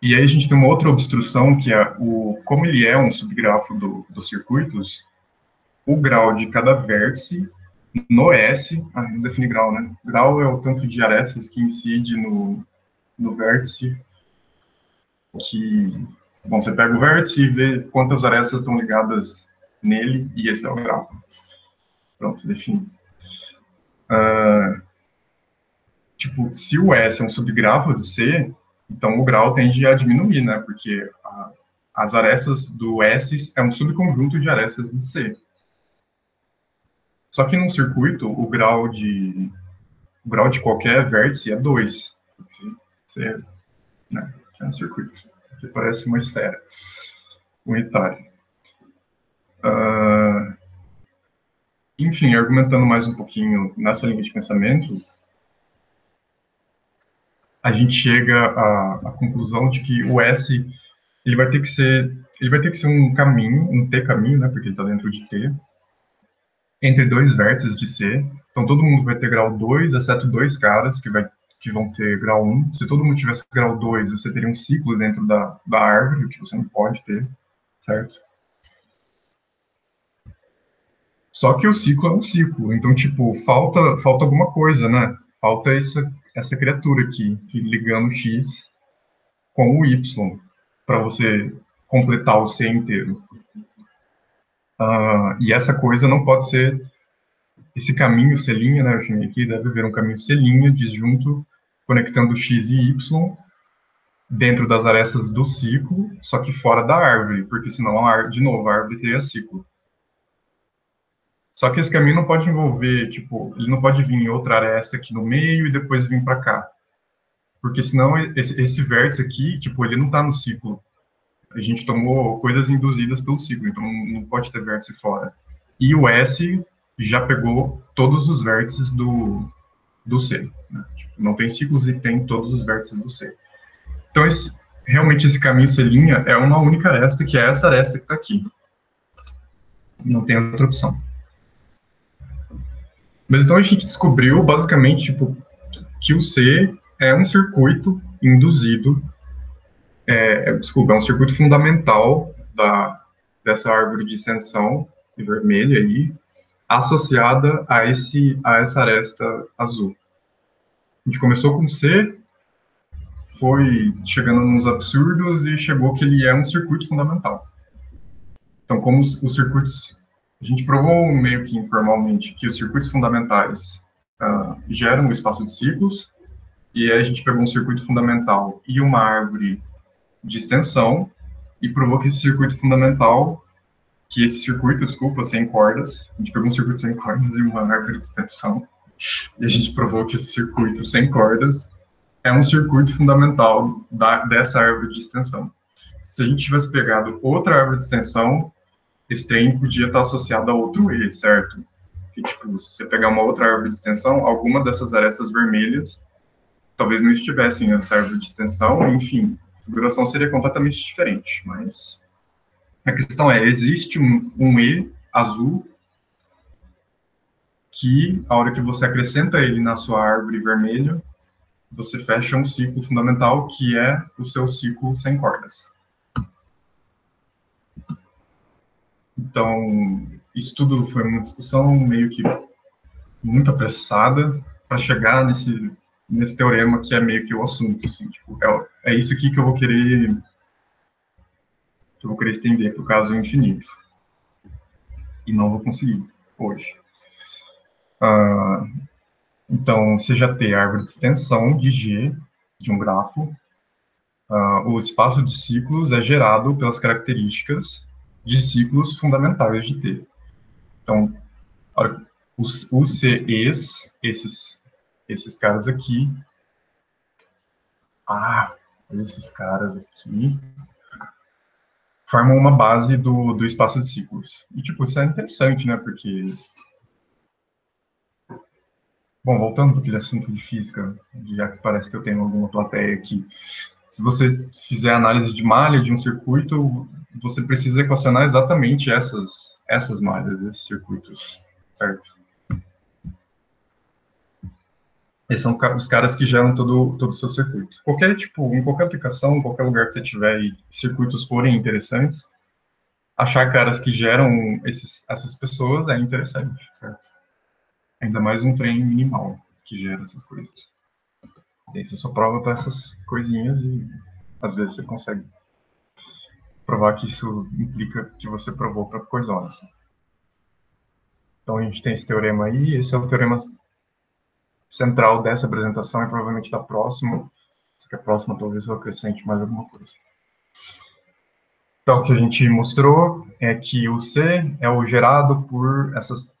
E aí a gente tem uma outra obstrução, que é o como ele é um subgrafo do, dos circuitos, o grau de cada vértice no S, ah, não define grau, né? Grau é o tanto de arestas que incide no, no vértice, que, bom, você pega o vértice e vê quantas arestas estão ligadas nele, e esse é o grau. Pronto, defini. Uh, tipo, se o S é um subgrafo de C, então o grau tende a diminuir, né? Porque a, as arestas do S é um subconjunto de arestas de C. Só que num circuito, o grau de o grau de qualquer vértice é 2. Você, né, é um circuito que parece uma esfera unitária. Uh, enfim, argumentando mais um pouquinho nessa linha de pensamento, a gente chega à, à, conclusão de que o S ele vai ter que ser ele vai ter que ser um caminho, um T caminho, né, porque ele está dentro de T, entre dois vértices de C. Então, todo mundo vai ter grau 2, exceto dois caras que, vai, que vão ter grau 1. Se todo mundo tivesse grau 2, você teria um ciclo dentro da, da árvore, o que você não pode ter, certo? Só que o ciclo é um ciclo, então, tipo, falta, falta alguma coisa, né? Falta essa, essa criatura aqui, que ligando X com o Y, para você completar o C inteiro. Uh, e essa coisa não pode ser esse caminho C', né, eu chamei aqui, deve haver um caminho C' disjunto, conectando X e Y dentro das arestas do ciclo, só que fora da árvore, porque senão, a de novo, a árvore teria ciclo. Só que esse caminho não pode envolver, tipo, ele não pode vir em outra aresta aqui no meio e depois vir para cá. Porque senão esse, esse vértice aqui, tipo, ele não está no ciclo. A gente tomou coisas induzidas pelo ciclo, então não pode ter vértice fora. E o S já pegou todos os vértices do, do C. Né? Tipo, não tem ciclos e tem todos os vértices do C. Então, esse, realmente, esse caminho C' é uma única aresta, que é essa aresta que está aqui. Não tem outra opção. Mas então a gente descobriu, basicamente, tipo, que o C é um circuito induzido, é, desculpa, é um circuito fundamental da, dessa árvore de extensão vermelha aí, associada a, esse, a essa aresta azul. A gente começou com C, foi chegando nos absurdos e chegou que ele é um circuito fundamental. Então, como os, os circuitos a gente provou meio que informalmente que os circuitos fundamentais uh, geram o espaço de ciclos, e aí a gente pegou um circuito fundamental e uma árvore de extensão, e provou que esse circuito fundamental, que esse circuito, desculpa, sem cordas, a gente pegou um circuito sem cordas (laughs) e uma árvore de extensão, e a gente provou que esse circuito sem cordas é um circuito fundamental da, dessa árvore de extensão. Se a gente tivesse pegado outra árvore de extensão, esse trem podia estar associado a outro E, certo? Que, tipo, se você pegar uma outra árvore de extensão, alguma dessas arestas vermelhas talvez não estivessem nessa árvore de extensão, enfim, configuração seria completamente diferente, mas a questão é, existe um, um E azul que, a hora que você acrescenta ele na sua árvore vermelha, você fecha um ciclo fundamental que é o seu ciclo sem cordas. Então, isso tudo foi uma discussão meio que muito apressada para chegar nesse, nesse teorema que é meio que o assunto, assim, tipo, é, é isso aqui que eu vou querer que eu vou querer estender para o caso infinito. E não vou conseguir hoje. Ah, então, CJT é a árvore de extensão de G de um grafo. Ah, o espaço de ciclos é gerado pelas características de ciclos fundamentais de T. Então, os, os CEs, esses, esses caras aqui, ah, esses caras aqui, formam uma base do, do espaço de ciclos. E, tipo, isso é interessante, né, porque... Bom, voltando para aquele assunto de física, já que parece que eu tenho alguma plateia aqui, se você fizer análise de malha de um circuito, você precisa equacionar exatamente essas, essas malhas, esses circuitos, certo? Esses são os caras que geram todo, todo o seu circuito. Qualquer tipo, em qualquer aplicação, em qualquer lugar que você tiver e circuitos forem interessantes, achar caras que geram esses, essas pessoas é interessante, certo? Ainda mais um trem minimal que gera essas coisas. E aí você só prova para essas coisinhas e às vezes você consegue provar que isso implica que você provou para coisona. Então a gente tem esse teorema aí, esse é o teorema central dessa apresentação e provavelmente da próxima. Só que a próxima talvez eu acrescente mais alguma coisa. Então, o que a gente mostrou é que o C é o gerado por essas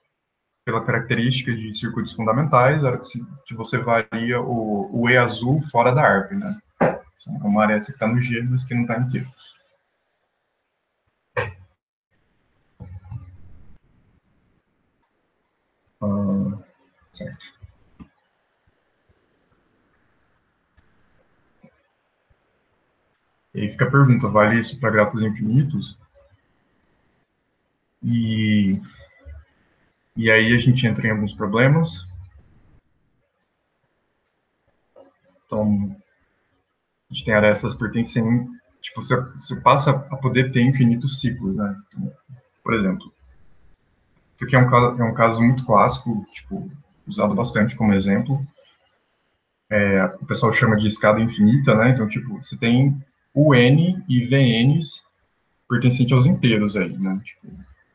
pela característica de circuitos fundamentais, era que você varia o, o E azul fora da árvore, né? É uma área que está no G, mas que não está inteiro. Ah, certo. E aí fica a pergunta, vale isso para grafos infinitos? E e aí a gente entra em alguns problemas. Então, a gente tem arestas pertencentes, tipo, você, você passa a poder ter infinitos ciclos, né? Então, por exemplo, isso aqui é um, caso, é um caso muito clássico, tipo, usado bastante como exemplo. É, o pessoal chama de escada infinita, né? Então, tipo, você tem o n e vn's pertencente aos inteiros aí, né? Tipo,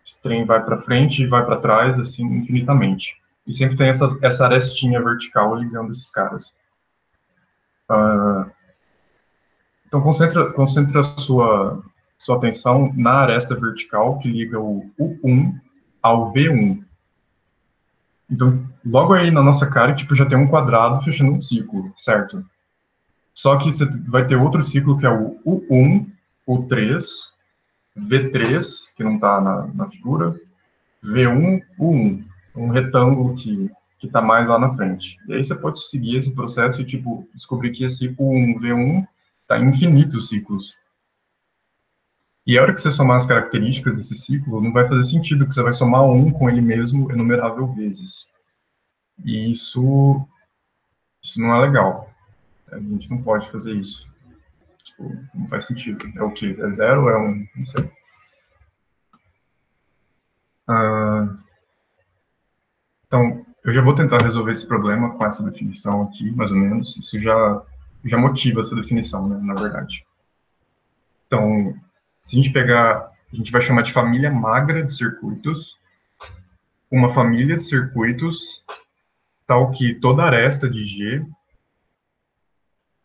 esse trem vai para frente e vai para trás, assim, infinitamente. E sempre tem essa, essa arestinha vertical ligando esses caras. Uh, então, concentra, concentra sua, sua atenção na aresta vertical que liga o U1 ao V1. Então, logo aí na nossa cara, tipo, já tem um quadrado fechando um ciclo, certo? Só que você vai ter outro ciclo que é o U1, U3, V3, que não está na, na, figura, V1, U1, um retângulo que que está mais lá na frente. E aí você pode seguir esse processo e, tipo, descobrir que esse U1, V1 está em infinitos ciclos. E a hora que você somar as características desse ciclo, não vai fazer sentido, que você vai somar um com ele mesmo enumerável vezes. E isso, isso não é legal. A gente não pode fazer isso. Tipo, não faz sentido. É o quê? É zero? É um... não sei. Ah, então, eu já vou tentar resolver esse problema com essa definição aqui, mais ou menos. Isso já, já motiva essa definição, né, na verdade. Então, se a gente pegar, a gente vai chamar de família magra de circuitos, uma família de circuitos tal que toda aresta de G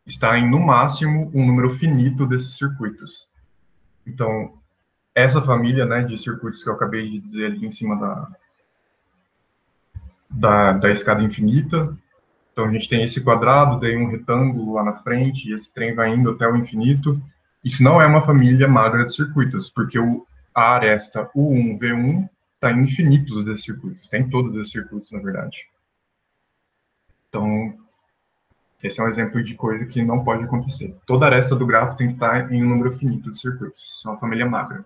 está em, no máximo, um número finito desses circuitos. Então, essa família né, de circuitos que eu acabei de dizer ali em cima da, da, da escada infinita. Então, a gente tem esse quadrado, daí um retângulo lá na frente, e esse trem vai indo até o infinito. Isso não é uma família magra de circuitos, porque o, a aresta U1, V1 está em infinitos desses circuitos, tem todos esses circuitos, na verdade. Então, esse é um exemplo de coisa que não pode acontecer. Toda aresta do grafo tem que estar em um número finito de circuitos. Isso é uma família magra.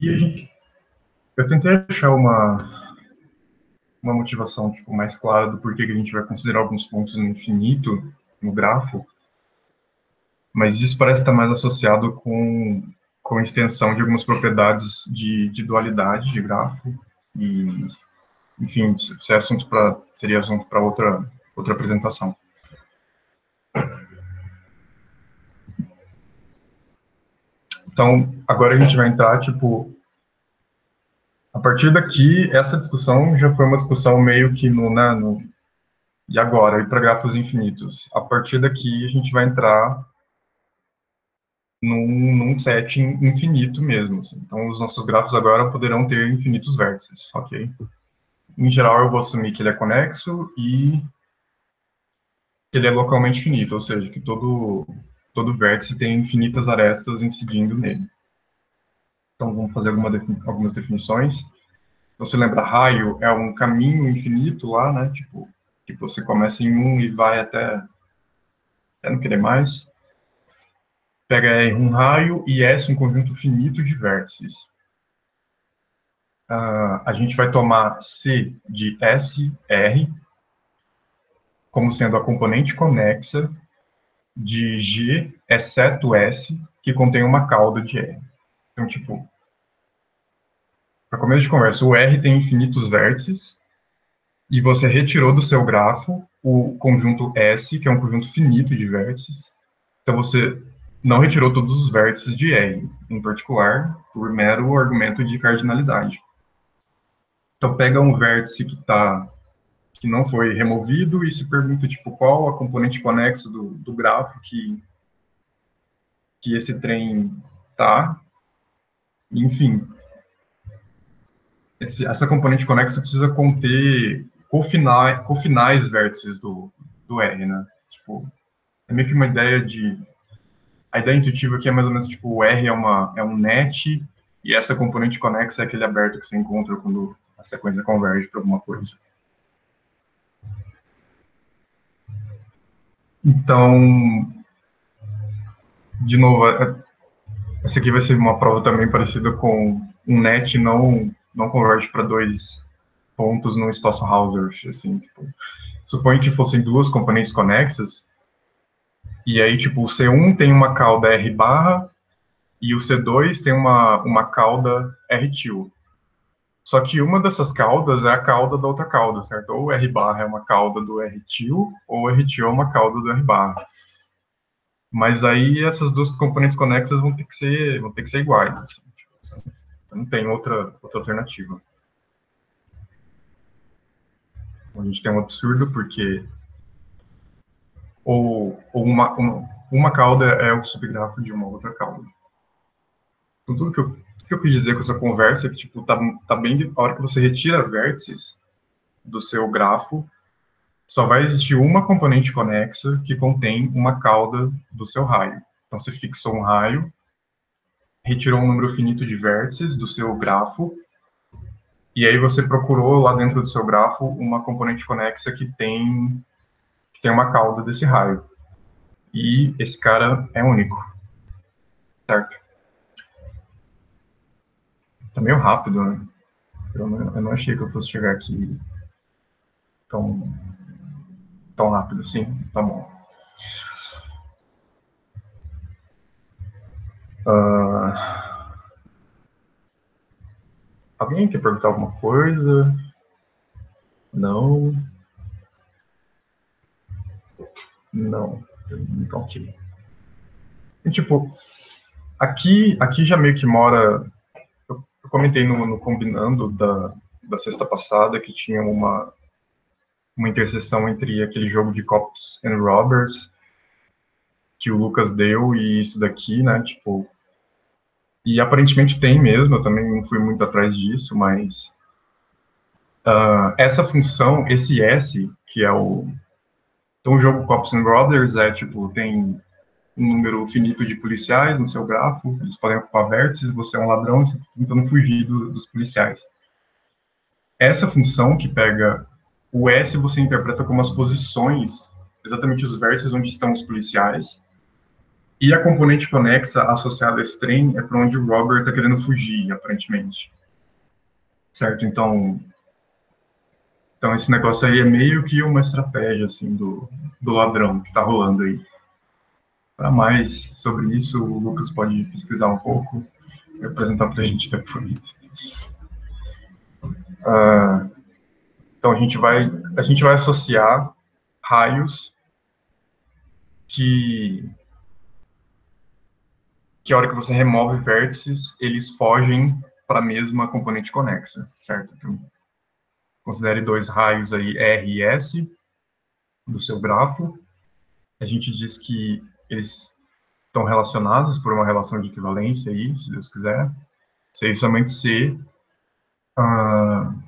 E a gente, eu tentei achar uma, uma motivação tipo, mais clara do porquê que a gente vai considerar alguns pontos no infinito, no grafo, mas isso parece estar mais associado com, com extensão de algumas propriedades de, de dualidade de grafo, e, enfim, isso é assunto para seria assunto para outra, outra apresentação. Então, agora a gente vai entrar, tipo, a partir daqui, essa discussão já foi uma discussão meio que no, né, no e agora, e para grafos infinitos. A partir daqui, a gente vai entrar num, num setting infinito mesmo. Assim. Então, os nossos grafos agora poderão ter infinitos vértices, ok? Em geral, eu vou assumir que ele é conexo e que ele é localmente finito, ou seja, que todo todo vértice tem infinitas arestas incidindo nele. Então, vamos fazer alguma algumas definições. Você lembra, raio é um caminho infinito lá, né? Tipo, que você começa em um e vai até, até não querer mais. Pega R um raio e S um conjunto finito de vértices. Uh, a gente vai tomar C de S, R, como sendo a componente conexa de G, exceto S, que contém uma cauda de R. Então, tipo, para começo de conversa, o R tem infinitos vértices, e você retirou do seu grafo o conjunto S, que é um conjunto finito de vértices. Então, você não retirou todos os vértices de R, em particular, por mero argumento de cardinalidade. Então, pega um vértice que está que não foi removido e se pergunta, tipo, qual a componente conexa do, do grafo que, que esse trem tá. Enfim, esse, essa componente conexa precisa conter cofinais, cofinais vértices do, do R, né? Tipo, é meio que uma ideia de... A ideia intuitiva aqui é mais ou menos, tipo, o R é, uma, é um net e essa componente conexa é aquele aberto que você encontra quando a sequência converge para alguma coisa. Então, de novo, é, Essa aqui vai ser uma prova também parecida com um net não, não converte para dois pontos no espaço Hauser, assim, tipo, suponha que fossem duas componentes conexas, e aí, tipo, o C1 tem uma cauda R barra, e o C2 tem uma, uma cauda R til. Só que uma dessas caudas é a cauda da outra cauda, certo? Ou R barra é uma cauda do R til, ou R til é uma cauda do R barra. Mas aí essas duas componentes conexas vão ter que ser, vão ter que ser iguais. Assim, tipo, não tem outra, outra alternativa. A gente tem um absurdo porque ou, ou uma, uma, uma cauda é o subgrafo de uma outra cauda. Então, tudo que eu, que eu quis dizer com essa conversa é que, tipo, tá, tá bem, a hora que você retira vértices do seu grafo, só vai existir uma componente conexa que contém uma cauda do seu raio. Então, você fixou um raio, retirou um número finito de vértices do seu grafo, e aí você procurou lá dentro do seu grafo uma componente conexa que tem que tem uma cauda desse raio. E esse cara é único. Certo? Tá meio rápido, né? Eu não, eu não achei que eu fosse chegar aqui tão, tão rápido assim. Tá bom. Uh, alguém quer perguntar alguma coisa? Não. Não. Então, ok. E, tipo, aqui, aqui já meio que mora. Eu, eu comentei no, no, combinando da, da sexta passada que tinha uma, uma interseção entre aquele jogo de Cops and Robbers que o Lucas deu e isso daqui, né? Tipo. E aparentemente tem mesmo, eu também não fui muito atrás disso, mas. Uh, essa função, esse S, que é o, então, o jogo Cops and Brothers é, tipo, tem um número finito de policiais no seu grafo, eles podem ocupar vértices, você é um ladrão, você está tentando fugir do, dos policiais. Essa função que pega o S, você interpreta como as posições, exatamente os vértices onde estão os policiais, e a componente conexa associada a esse trem é para onde o Robert está querendo fugir, aparentemente. Certo? Então, então, esse negócio aí é meio que uma estratégia, assim, do, do ladrão que está rolando aí. Para mais sobre isso, o Lucas pode pesquisar um pouco e apresentar para a gente depois. Uh, então, a gente vai, a gente vai associar raios que que a hora que você remove vértices, eles fogem para a mesma componente conexa, certo? Então, Considere dois raios aí R e S do seu grafo. A gente diz que eles estão relacionados por uma relação de equivalência aí, se Deus quiser. Se somente C. Uh,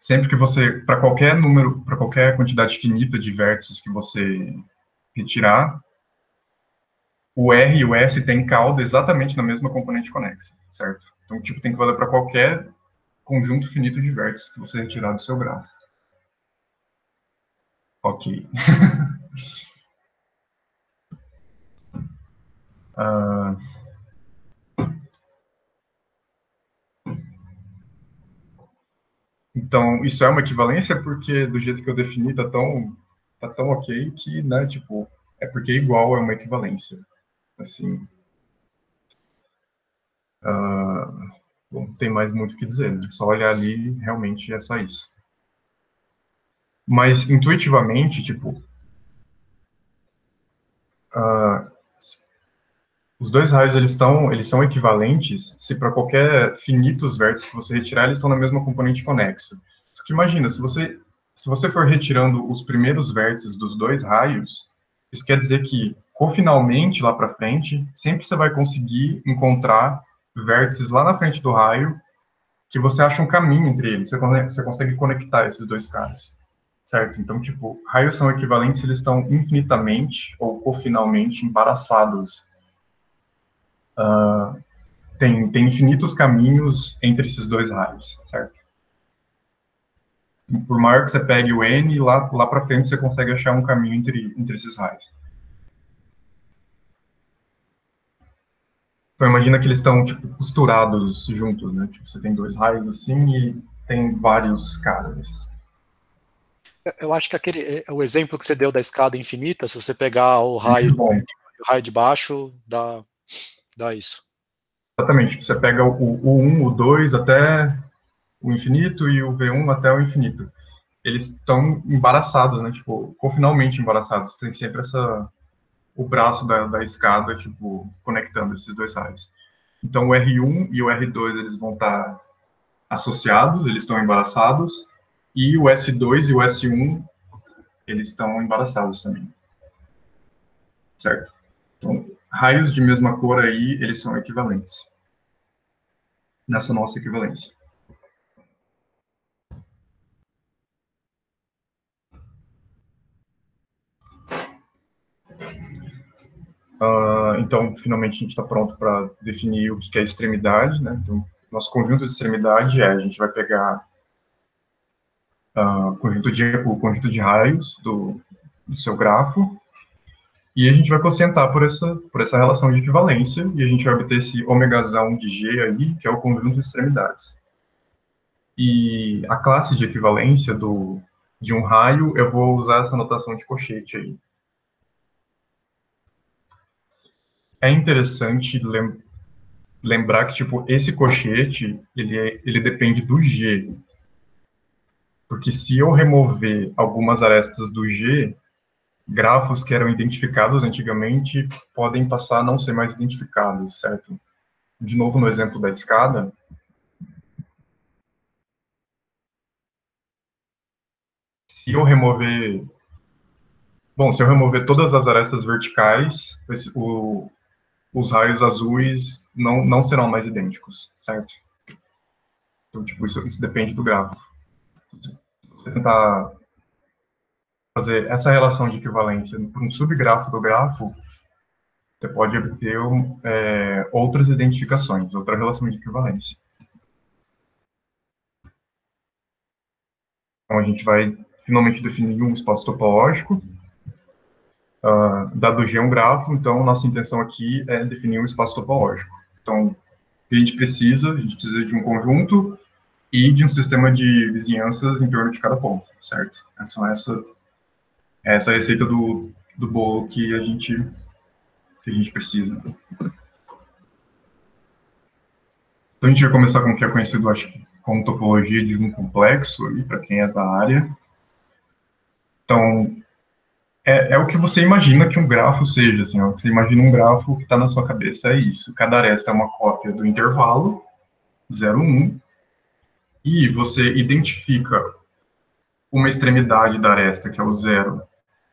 sempre que você, para qualquer número, para qualquer quantidade finita de vértices que você retirar, o R e o S têm cauda exatamente na mesma componente conexa, certo? Então, tipo, tem que valer para qualquer conjunto finito de vértices que você retirar do seu grafo. Ok. uh... (laughs) Então, isso é uma equivalência porque do jeito que eu defini tá tão, tá tão ok que, né, tipo, é porque igual é uma equivalência. Assim. Uh, Bom, tem mais muito o que dizer, né? Só olhar ali, realmente é só isso. Mas, intuitivamente, tipo, uh, os dois raios, eles, estão, eles são equivalentes se para qualquer finitos vértices que você retirar, eles estão na mesma componente conexa. Só que imagina, se você, se você for retirando os primeiros vértices dos dois raios, isso quer dizer que, cofinalmente, lá para frente, sempre você vai conseguir encontrar vértices lá na frente do raio que você acha um caminho entre eles. Você, você consegue conectar esses dois caras, certo? Então, tipo, raios são equivalentes, eles estão infinitamente ou cofinalmente embaraçados. Uh, tem, tem infinitos caminhos entre esses dois raios, certo? Por maior que você pegue o N, lá, lá para frente você consegue achar um caminho entre, entre esses raios. Então imagina que eles estão tipo costurados juntos, né? Tipo, você tem dois raios assim e tem vários caras. Eu acho que aquele é, o exemplo que você deu da escada infinita, se você pegar o raio, o raio de baixo, dá, dá isso. exatamente. Você pega o, o 1, o 2 até o infinito e o V1 até o infinito. Eles estão embaraçados, né? Tipo, finalmente embaraçados. Tem sempre essa o braço da, da escada, tipo, conectando esses dois raios. Então o R1 e o R2 eles vão estar associados, eles estão embaraçados e o S2 e o S1, eles estão embaraçados também. Certo? Então, raios de mesma cor aí, eles são equivalentes. Nessa nossa equivalência. Uh, então, finalmente, a gente está pronto para definir o que é extremidade. Né? Então, nosso conjunto de extremidade é, a gente vai pegar uh, conjunto de, o conjunto de raios do, do seu grafo, e a gente vai quocientar por essa, por essa relação de equivalência, e a gente vai obter esse ômegazão de G aí, que é o conjunto de extremidades. E a classe de equivalência do, de um raio, eu vou usar essa notação de cochete aí. É interessante lem lembrar que, tipo, esse cochete, ele, é, ele depende do G, porque se eu remover algumas arestas do G, grafos que eram identificados antigamente podem passar a não ser mais identificados, certo? De novo, no exemplo da escada, se eu remover Bom, se eu remover todas as arestas verticais, o, os raios azuis não, não serão mais idênticos, certo? Então, tipo, isso, isso depende do grafo se você tentar fazer essa relação de equivalência para um subgrafo do grafo, você pode obter é, outras identificações, outra relação de equivalência. Então, a gente vai finalmente definir um espaço topológico, uh, dado G um grafo, então nossa intenção aqui é definir um espaço topológico. Então, o que a gente precisa? A gente precisa de um conjunto e de um sistema de vizinhanças em torno de cada ponto, certo? Essa, essa, essa é a receita do, do bolo que a gente, que a gente precisa. Então a gente vai começar com o que é conhecido, acho que, como topologia de um complexo, para quem é da área. Então, é, é, o que você imagina que um grafo seja, assim, ó, você imagina um grafo que está na sua cabeça, é isso. Cada aresta é uma cópia do intervalo, 0, 1, e você identifica uma extremidade da aresta, que é o zero,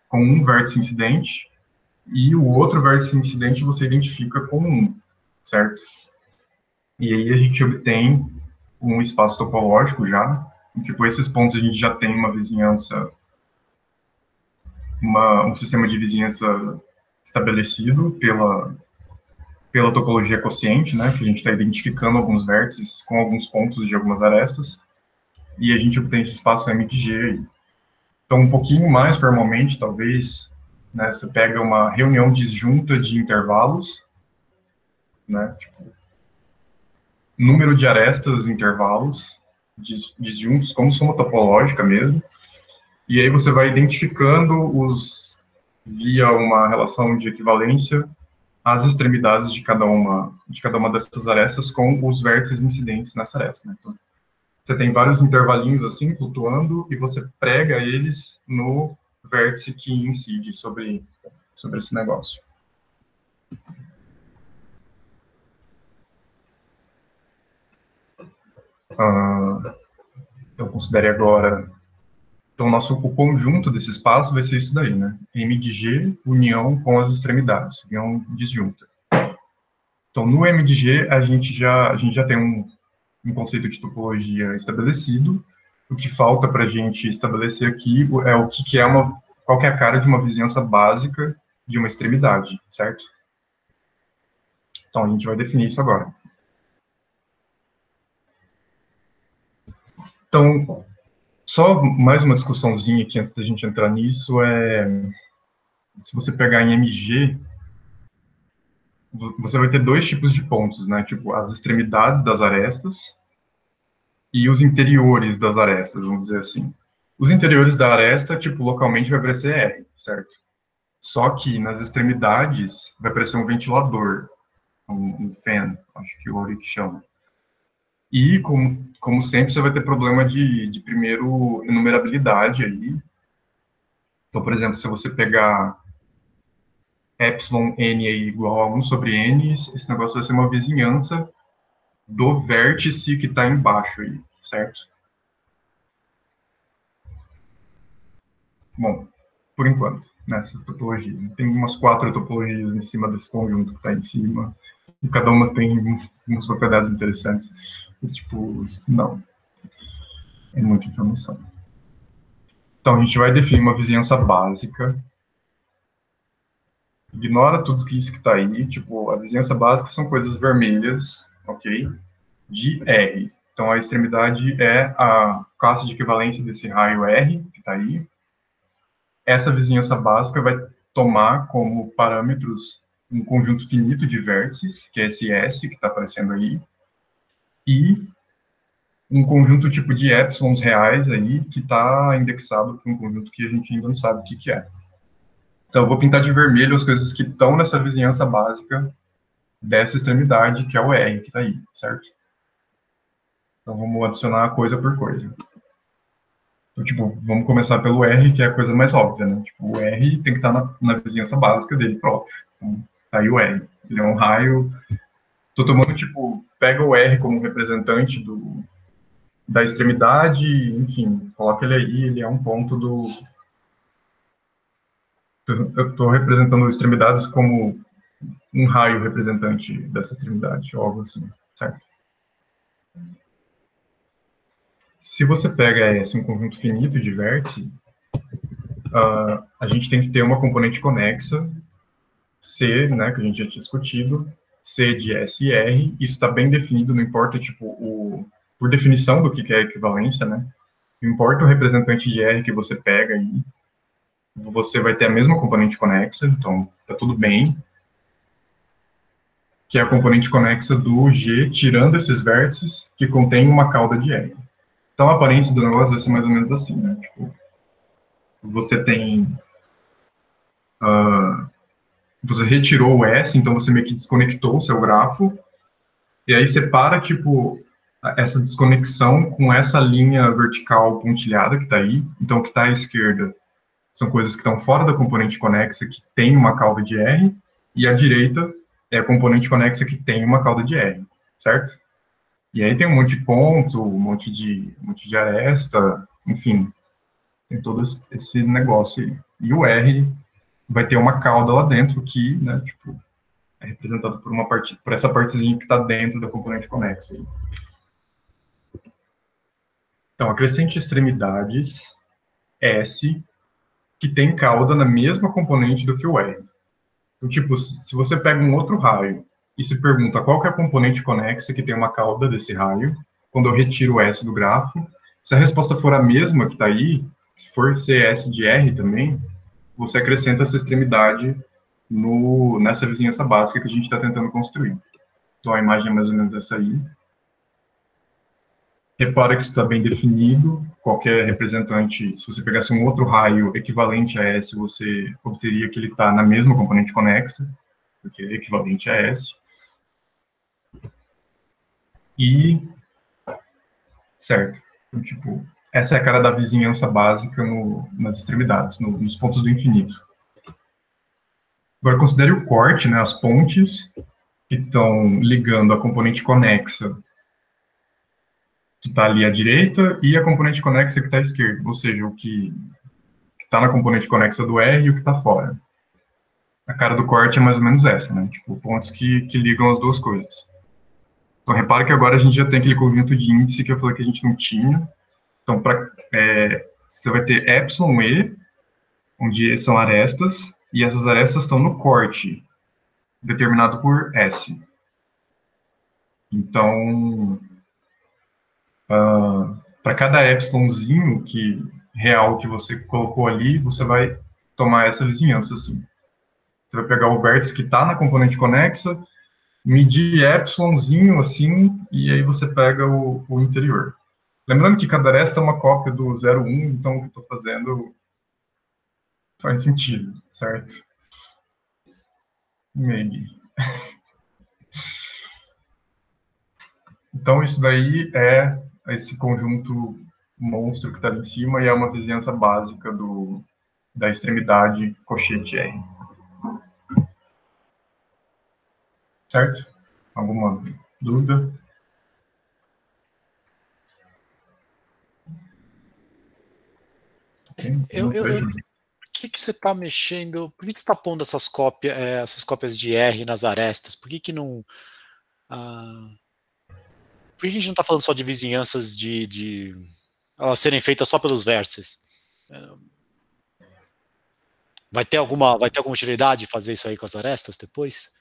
com um vértice incidente, e o outro vértice incidente você identifica com um, certo? E aí a gente obtém um espaço topológico já, tipo, esses pontos a gente já tem uma vizinhança, uma, um sistema de vizinhança estabelecido pela, pela topologia quociente, né, que a gente está identificando alguns vértices com alguns pontos de algumas arestas, e a gente obtém esse espaço M de G aí. Então, um pouquinho mais formalmente, talvez, né, você pega uma reunião disjunta de intervalos, né, tipo, número de arestas intervalos disjuntos, como soma topológica mesmo, e aí você vai identificando os, via uma relação de equivalência, as extremidades de cada uma de cada uma dessas arestas com os vértices incidentes nessa aresta. Né? Então, você tem vários intervalinhos assim flutuando e você prega eles no vértice que incide sobre sobre esse negócio. Uh, então considere agora então, nosso, o conjunto desse espaço vai ser isso daí, né? M de G, união com as extremidades, união disjunta. Então, no M de G, a gente já, a gente já tem um, um conceito de topologia estabelecido. O que falta para a gente estabelecer aqui é o que, que é uma, qual é a cara de uma vizinhança básica de uma extremidade, certo? Então, a gente vai definir isso agora. Então, só mais uma discussãozinha aqui antes da gente entrar nisso é se você pegar em MG, vo- você vai ter dois tipos de pontos, né? Tipo, as extremidades das arestas e os interiores das arestas, vamos dizer assim. Os interiores da aresta, tipo, localmente vai aparecer R, certo? Só que nas extremidades vai aparecer um ventilador, um, um fan, acho que o Oric chama. E, como, como sempre, você vai ter problema de, de primeiro enumerabilidade aí. Então, por exemplo, se você pegar epsilon n aí igual a 1 sobre n, esse negócio vai ser uma vizinhança do vértice que está embaixo aí, certo? Bom, por enquanto, nessa topologia. Tem umas quatro topologias em cima desse conjunto que está em cima, e cada uma tem umas propriedades interessantes. Tipo, não. É muita informação. Então, a gente vai definir uma vizinhança básica. Ignora tudo isso que está aí. Tipo, a vizinhança básica são coisas vermelhas, ok? De R. Então, a extremidade é a classe de equivalência desse raio R, que está aí. Essa vizinhança básica vai tomar como parâmetros um conjunto finito de vértices, que é esse S que está aparecendo aí, e um conjunto tipo de épsilons reais aí, que está indexado para um conjunto que a gente ainda não sabe o que, que é. Então, eu vou pintar de vermelho as coisas que estão nessa vizinhança básica dessa extremidade, que é o R, que está aí, certo? Então, vamos adicionar coisa por coisa. Então, tipo, vamos começar pelo R, que é a coisa mais óbvia, né? Tipo, o R tem que estar na, na vizinhança básica dele próprio. Então, tá aí o R. Ele é um raio... Tô tomando, tipo, pega o R como representante do, da extremidade, enfim, coloca ele aí, ele é um ponto do... Eu estou representando extremidades como um raio representante dessa extremidade, algo assim, certo? Se você pega esse um conjunto finito de vértices, uh, a gente tem que ter uma componente conexa, C, né, que a gente já tinha discutido, C de S e R, isso está bem definido, não importa, tipo, o, por definição do que é equivalência, né, não importa o representante de R que você pega aí, você vai ter a mesma componente conexa, então tá tudo bem, que é a componente conexa do G, tirando esses vértices que contém uma cauda de R. Então, a aparência do negócio vai ser mais ou menos assim, né? Tipo, você tem... Uh, você retirou o S, então você meio que desconectou o seu grafo, e aí separa, tipo, essa desconexão com essa linha vertical pontilhada que está aí. Então, o que está à esquerda são coisas que estão fora da componente conexa, que tem uma cauda de R, e à direita é a componente conexa que tem uma cauda de R, certo? E aí tem um monte de ponto, um monte de, um monte de aresta, enfim, tem todo esse negócio aí. E o R vai ter uma cauda lá dentro que, né, tipo, é representado por uma parte, por essa partezinha que está dentro da componente conexa. Então, acrescente extremidades S que tem cauda na mesma componente do que o R. Então, tipo, se você pega um outro raio e se pergunta qual é a componente conexa que tem uma cauda desse raio, quando eu retiro o S do grafo, se a resposta for a mesma que está aí, se for CS de R também, você acrescenta essa extremidade no, nessa vizinhança básica que a gente está tentando construir. Então, a imagem é mais ou menos essa aí. Repara que isso está bem definido. Qualquer representante, se você pegasse um outro raio equivalente a S, você obteria que ele está na mesma componente conexa, porque é equivalente a S. E, certo, então, tipo, essa é a cara da vizinhança básica no, nas extremidades, no, nos pontos do infinito. Agora, considere o corte, né, as pontes que estão ligando a componente conexa que está ali à direita e a componente conexa que está à esquerda, ou seja, o que está na componente conexa do R e o que está fora. A cara do corte é mais ou menos essa, né? Tipo, pontos que, que ligam as duas coisas. Então, repara que agora a gente já tem aquele conjunto de índice que eu falei que a gente não tinha. Então, pra, é, você vai ter epsilon e, onde são arestas, e essas arestas estão no corte, determinado por S. Então, uh, para cada epsilonzinho que, real que você colocou ali, você vai tomar essa vizinhança, assim. Você vai pegar o vértice que está na componente conexa, medir epsilonzinho assim, e aí você pega o, o interior. Lembrando que cada aresta é uma cópia do 01, então o que eu estou fazendo faz sentido, certo? Maybe. Então, isso daí é esse conjunto monstro que está ali em cima e é uma vizinhança básica do, da extremidade cochete R. Certo? Alguma dúvida? Eu, eu, eu, por que, que você está mexendo? Por que, que você está pondo essas cópias, é, essas cópias de R nas arestas? Por que, que não. Ah, por que a gente não está falando só de vizinhanças de, de elas serem feitas só pelos vértices? Vai ter alguma, vai ter alguma utilidade fazer isso aí com as arestas depois?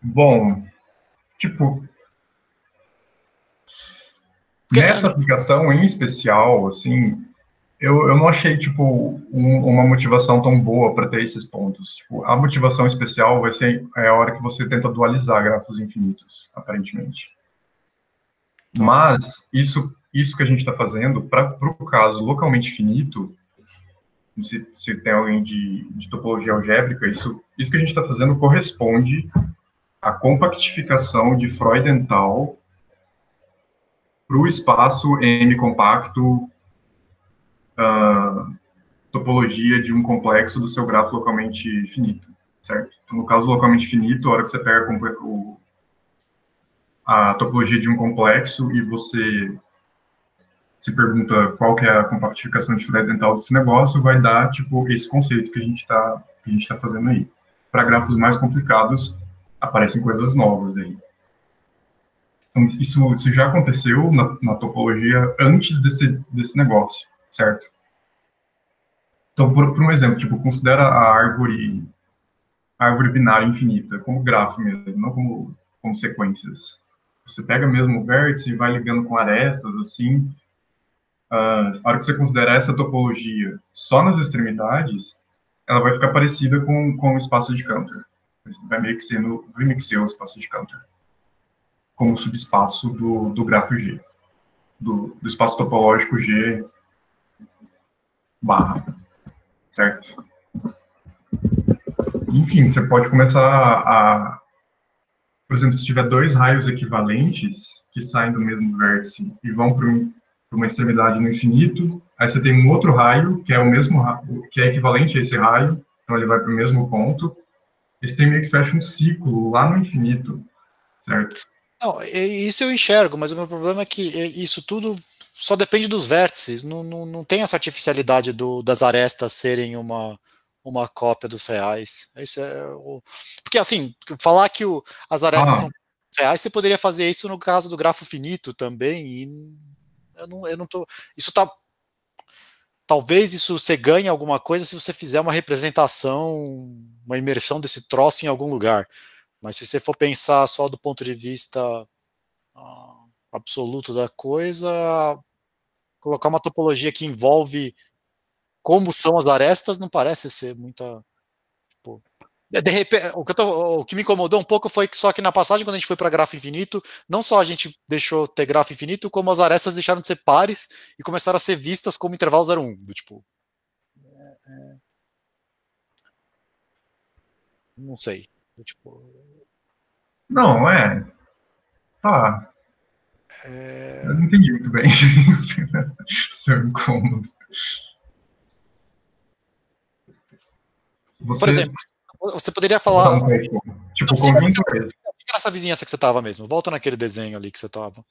Bom, tipo, nessa aplicação em especial, assim, eu, eu não achei, tipo, um, uma motivação tão boa para ter esses pontos. Tipo, a motivação especial vai ser é a hora que você tenta dualizar grafos infinitos, aparentemente. Mas, isso, isso que a gente está fazendo, para o caso localmente finito, se, se tem alguém de, de topologia algébrica, isso, isso que a gente está fazendo corresponde à compactificação de Freudenthal para o espaço M compacto uh, topologia de um complexo do seu grafo localmente finito, certo? Então, no caso localmente finito, a hora que você pega o, a topologia de um complexo e você se pergunta qual que é a compactificação de dental desse negócio, vai dar, tipo, esse conceito que a gente está tá fazendo aí. Para grafos mais complicados, aparecem coisas novas aí. Então, isso, isso já aconteceu na, na topologia antes desse, desse negócio, certo? Então, por, por, um exemplo, tipo, considera a árvore, a árvore binária infinita como grafo mesmo, não como, como sequências. Você pega mesmo o vértice e vai ligando com arestas, assim. Uh, a hora que você considerar essa topologia só nas extremidades, ela vai ficar parecida com, com o espaço de Cantor. Vai meio que ser vai o espaço de Cantor como subespaço do, do grafo G, do, do espaço topológico G barra, certo? Enfim, você pode começar a, por exemplo, se tiver dois raios equivalentes que saem do mesmo vértice e vão para um, uma extremidade no infinito, aí você tem um outro raio que é o mesmo que é equivalente a esse raio, então ele vai para o mesmo ponto. Esse tem meio que fecha um ciclo lá no infinito, certo? Não, isso eu enxergo, mas o meu problema é que isso tudo só depende dos vértices, não, não, não tem essa artificialidade do, das arestas serem uma, uma cópia dos reais. Isso é o... Porque assim, falar que o, as arestas ah. são reais, você poderia fazer isso no caso do grafo finito também, e eu não, eu não tô. Isso tá. Talvez isso você ganhe alguma coisa se você fizer uma representação, uma imersão desse troço em algum lugar. Mas se você for pensar só do ponto de vista uh, absoluto da coisa, colocar uma topologia que envolve como são as arestas não parece ser muita. Tipo, de repente, o que, tô, o que, me incomodou um pouco foi que só que na passagem, quando a gente foi para grafo infinito, não só a gente deixou ter grafo infinito, como as arestas deixaram de ser pares e começaram a ser vistas como intervalo 01. Do tipo. É, é... Não sei. Do tipo, não, é. Tá. É... Eu não entendi muito bem (laughs) seu incômodo. Você... Por exemplo, você poderia falar. Um tipo, o conjunto é esse. Fica nessa vizinhança que você estava mesmo. Volta naquele desenho ali que você estava.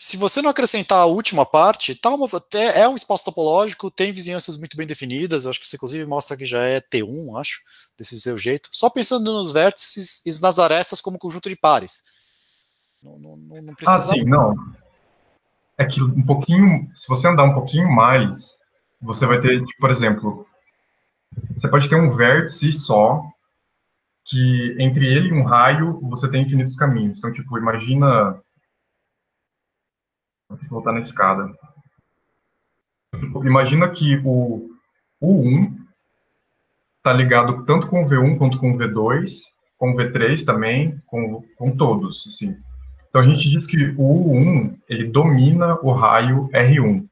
Se você não acrescentar a última parte, tá uma, é um espaço topológico, tem vizinhanças muito bem definidas, acho que você inclusive mostra que já é T1, acho, desse seu jeito. Só pensando nos vértices e nas arestas como conjunto de pares. Não, não, não precisa... Ah, sim, não. É que um pouquinho, se você andar um pouquinho mais, você vai ter, tipo, por exemplo, você pode ter um vértice só, que entre ele e um raio você tem infinitos caminhos. Então, tipo, imagina Vou voltar na escada. Imagina que o, U1 está ligado tanto com o V1 quanto com o V2, com o V3 também, com, com todos, assim. Então a gente diz que o U1 ele domina o raio R1.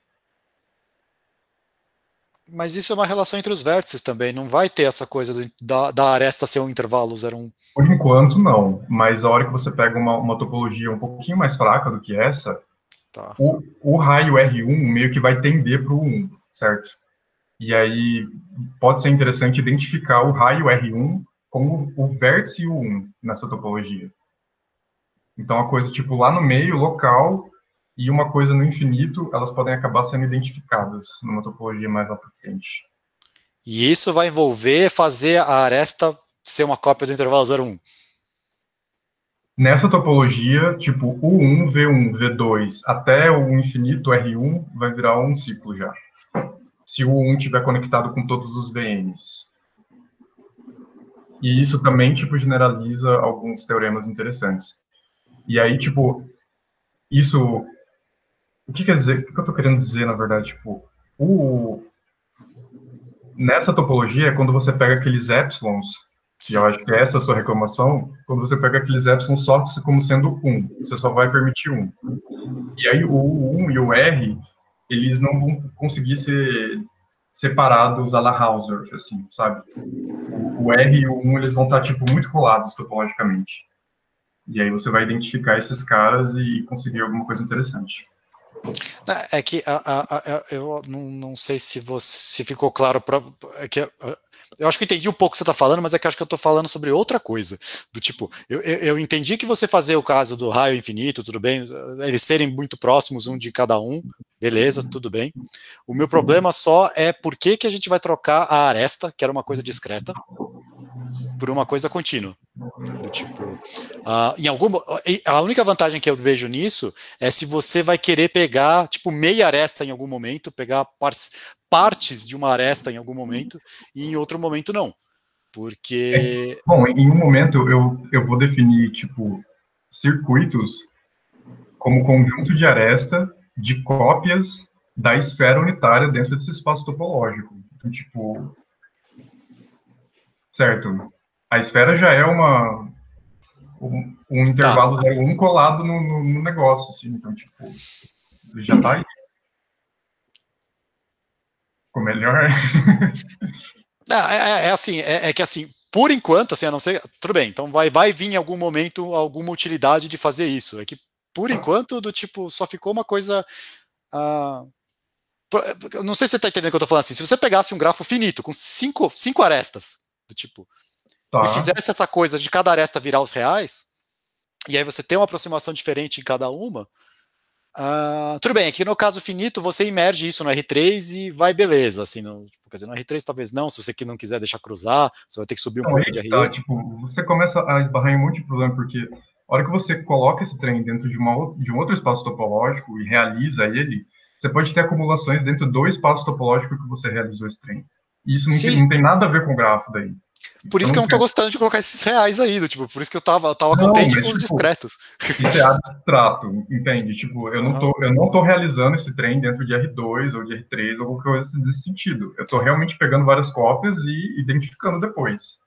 Mas isso é uma relação entre os vértices também, não vai ter essa coisa do, da, da aresta ser um intervalo 0,1. Por enquanto, não. Mas a hora que você pega uma, uma topologia um pouquinho mais fraca do que essa, tá. o, o raio R1 meio que vai tender para o 1, certo? E aí pode ser interessante identificar o raio R1 como o vértice U1 nessa topologia. Então, a coisa tipo lá no meio, local, e uma coisa no infinito, elas podem acabar sendo identificadas numa topologia mais lá para frente. E isso vai envolver fazer a aresta ser uma cópia do intervalo 01. Nessa topologia, tipo U1, V1, V2 até o infinito R1 vai virar um ciclo já. Se o U1 estiver conectado com todos os VNs. E isso também tipo generaliza alguns teoremas interessantes. E aí, tipo, isso o que quer dizer? O que eu estou querendo dizer, na verdade? Tipo, o, nessa topologia, quando você pega aqueles epsilons, e eu acho que é essa a sua reclamação, quando você pega aqueles epsilons só como sendo um, você só vai permitir um. E aí o 1 e o R, eles não vão conseguir ser separados a la Hausdorff, assim, sabe? O, o R e o 1, eles vão estar, tipo, muito colados topologicamente. E aí você vai identificar esses caras e conseguir alguma coisa interessante. É que a, a, a, eu não, não sei se você se ficou claro para é que eu acho que eu entendi um pouco o que você está falando, mas é que acho que eu estou falando sobre outra coisa. Do tipo, eu, eu, entendi que você fazer o caso do raio infinito, tudo bem, eles serem muito próximos um de cada um, beleza, tudo bem. O meu problema só é por que, que a gente vai trocar a aresta, que era uma coisa discreta, por uma coisa contínua. Do tipo, uh, em alguma, a única vantagem que eu vejo nisso é se você vai querer pegar tipo meia aresta em algum momento, pegar partes, de uma aresta em algum momento e em outro momento não, porque é, bom, em um momento eu, eu vou definir tipo circuitos como conjunto de aresta de cópias da esfera unitária dentro desse espaço topológico. Então, tipo, certo? a esfera já é uma um, um intervalo tá. um colado no, no, no, negócio, assim, então, tipo, já tá aí. Ficou melhor. (laughs) Ah, é, é, é, assim, é, é, que assim, por enquanto, assim, a não ser, tudo bem, então vai, vai vir em algum momento alguma utilidade de fazer isso, é que por enquanto, do tipo, só ficou uma coisa, ah, não sei se você está entendendo o que eu estou falando assim, se você pegasse um grafo finito, com cinco, cinco arestas, do tipo, tá. e fizesse essa coisa de cada aresta virar os reais, e aí você tem uma aproximação diferente em cada uma, uh, tudo bem, aqui no caso finito você imerge isso no R3 e vai beleza, assim, no, tipo, quer dizer, no R3 talvez não, se você que não quiser deixar cruzar, você vai ter que subir um não, pouco de R1. Tá, tipo, você começa a esbarrar em um monte de problema, porque a hora que você coloca esse trem dentro de, uma, de um outro espaço topológico e realiza ele, você pode ter acumulações dentro do espaço topológico que você realizou esse trem. E isso não tem, não tem, nada a ver com o grafo daí. Por isso que eu não tô gostando de colocar esses reais aí, do, tipo, por isso que eu tava, eu tava não, contente com os tipo, discretos. Isso é abstrato, entende? Tipo, eu não, tô, eu não tô realizando esse trem dentro de R2 ou de R3 ou qualquer coisa desse sentido. Eu tô realmente pegando várias cópias e identificando depois.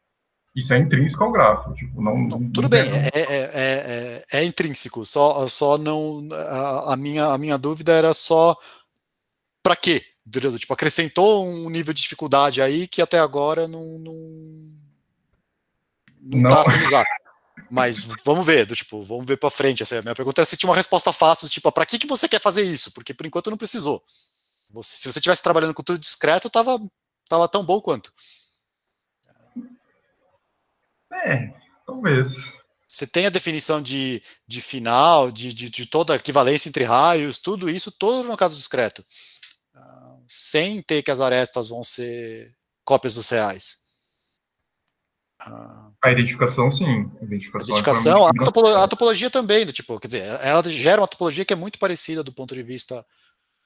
Isso é intrínseco ao gráfico, tipo, não... não tudo não bem, é, é, é, é, intrínseco, só, só não... A, a, minha, a minha dúvida era só para quê? Tipo, acrescentou um nível de dificuldade aí que até agora não, não não, tá sendo usado. Mas vamos ver, do tipo, vamos ver para frente. Essa, a minha pergunta é se tinha uma resposta fácil, tipo, para que, que você quer fazer isso? Porque por enquanto não precisou. Você, se você estivesse trabalhando com tudo discreto, tava, tava tão bom quanto. É, talvez. Você tem a definição de, de final, de, de, de toda a equivalência entre raios, tudo isso, todo no caso discreto. Sem ter que as arestas vão ser cópias dos reais. A identificação, sim. A identificação, a, identificação a, topologia, a, topologia, também, do tipo, quer dizer, ela gera uma topologia que é muito parecida do ponto de vista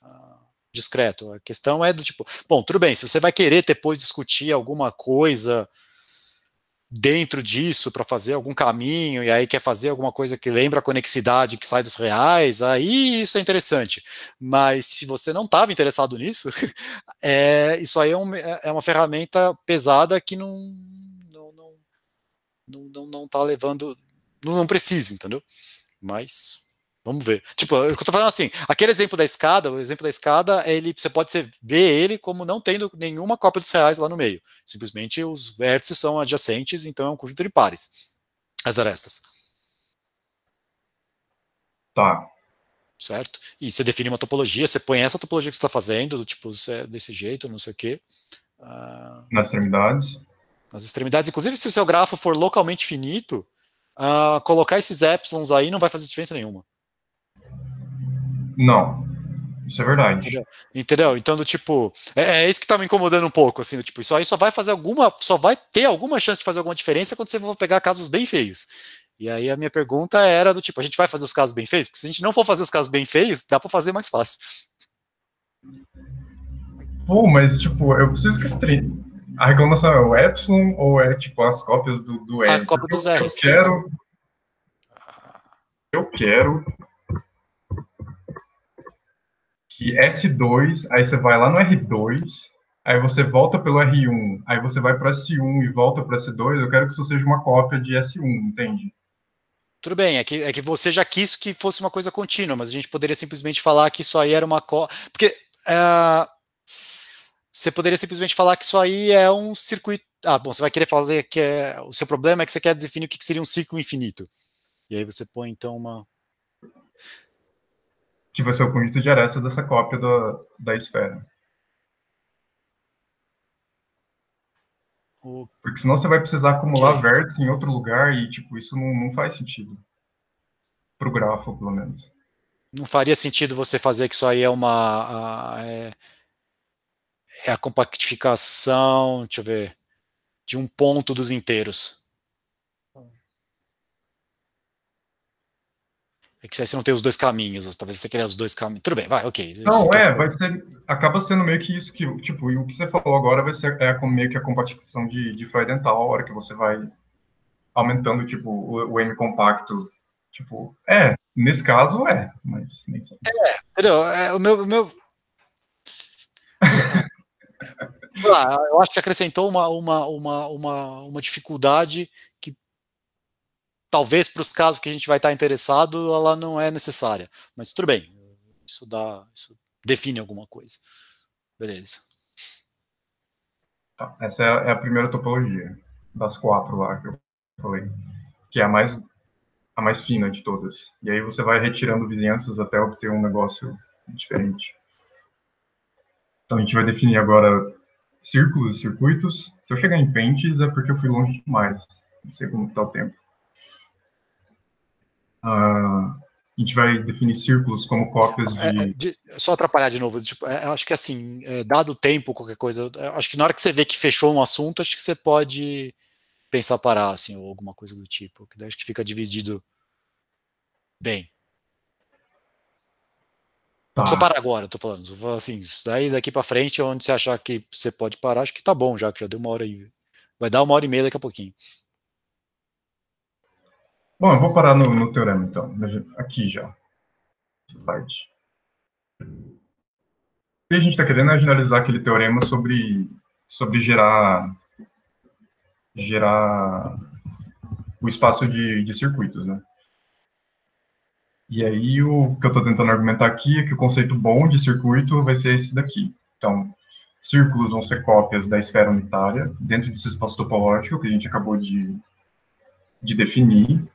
uh, discreto. A questão é do tipo, bom, tudo bem, se você vai querer depois discutir alguma coisa dentro disso para fazer algum caminho e aí quer fazer alguma coisa que lembra a conexidade que sai dos reais, aí isso é interessante. Mas se você não estava interessado nisso, (laughs) é, isso aí é, um, é, uma ferramenta pesada que não não não não, não, não tá levando, não, não precisa, entendeu? Mas Vamos ver. Tipo, eu tô falando assim, aquele exemplo da escada, o exemplo da escada, ele, você pode ver ele como não tendo nenhuma cópia dos reais lá no meio. Simplesmente os vértices são adjacentes, então é um conjunto de pares. As arestas. Tá. Certo? E você define uma topologia, você põe essa topologia que você está fazendo, do tipo, é desse jeito, não sei o quê. Uh, nas extremidades. Nas extremidades. Inclusive, se o seu grafo for localmente finito, uh, colocar esses epsilons aí não vai fazer diferença nenhuma. Não. Isso é verdade. Entendeu? Entendeu? Então, do tipo, é, é, isso que tá me incomodando um pouco, assim, do tipo, isso aí só vai fazer alguma, só vai ter alguma chance de fazer alguma diferença quando você for pegar casos bem feios. E aí a minha pergunta era do tipo, a gente vai fazer os casos bem feios? Porque se a gente não for fazer os casos bem feios, dá para fazer mais fácil. Pô, mas tipo, eu preciso que stream. A reclamação é o Epsilon ou é tipo as cópias do, do R? A cópia dos R. Eu quero. Eu quero que S2, aí você vai lá no R2, aí você volta pelo R1, aí você vai para S1 e volta para S2, eu quero que isso seja uma cópia de S1, entende? Tudo bem, é que, é que você já quis que fosse uma coisa contínua, mas a gente poderia simplesmente falar que isso aí era uma cópia. Porque uh, você poderia simplesmente falar que isso aí é um circuito. Ah, bom, você vai querer fazer que é. O seu problema é que você quer definir o que seria um ciclo infinito. E aí você põe então uma, que vai ser o conjunto de arestas dessa cópia da, da esfera. Porque senão você vai precisar acumular vértices em outro lugar e, tipo, isso não, não faz sentido. Para o grafo, pelo menos. Não faria sentido você fazer que isso aí é uma... A, é, é a compactificação, deixa eu ver, de um ponto dos inteiros. É que você não tem os dois caminhos, talvez você queira os dois caminhos. Tudo bem, vai, ok. Não, é, vai ser. Acaba sendo meio que isso que, tipo, e o que você falou agora vai ser é meio que a compactificação de, de dental, a hora que você vai aumentando, tipo, o, o M compacto. Tipo, é, nesse caso é, mas nem. É, entendeu? É, o meu. O meu... (laughs) lá, eu acho que acrescentou uma, uma, uma, uma, uma dificuldade talvez para os casos que a gente vai estar interessado, ela não é necessária. Mas tudo bem, isso dá, isso define alguma coisa. Beleza. Tá, essa é a primeira topologia das quatro lá que eu falei, que é a mais a mais fina de todas. E aí você vai retirando vizinhanças até obter um negócio diferente. Então a gente vai definir agora círculos, circuitos. Se eu chegar em pentes é porque eu fui longe demais. Não sei como está o tempo. Uh, a gente vai definir círculos como cópias de... É, é de só atrapalhar de novo, tipo, é, acho que assim, é, dado o tempo, qualquer coisa, acho que na hora que você vê que fechou um assunto, acho que você pode pensar parar, assim, ou alguma coisa do tipo, que daí acho que fica dividido bem. Tá. Não precisa parar agora, tô falando, tô falando assim, daí daqui para frente, onde você achar que você pode parar, acho que tá bom já, que já deu uma hora aí. Vai dar uma hora e meia daqui a pouquinho. Bom, eu vou parar no, no teorema, então. Aqui já. Slide. O que a gente está querendo é generalizar aquele teorema sobre, sobre gerar, gerar o espaço de, de circuitos, né? E aí, o que eu estou tentando argumentar aqui é que o conceito bom de circuito vai ser esse daqui. Então, círculos vão ser cópias da esfera unitária dentro desse espaço topológico que a gente acabou de, de definir,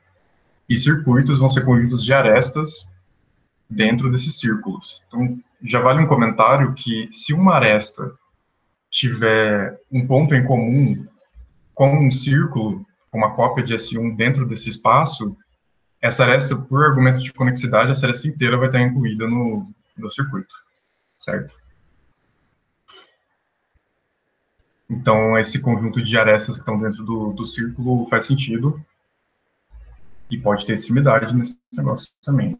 e circuitos vão ser conjuntos de arestas dentro desses círculos. Então, já vale um comentário que se uma aresta tiver um ponto em comum com um círculo, uma cópia de S1 dentro desse espaço, essa aresta, por argumento de conexidade, essa aresta inteira vai estar incluída no, no circuito, certo? Então, esse conjunto de arestas que estão dentro do, do círculo faz sentido, e pode ter extremidade nesse negócio também.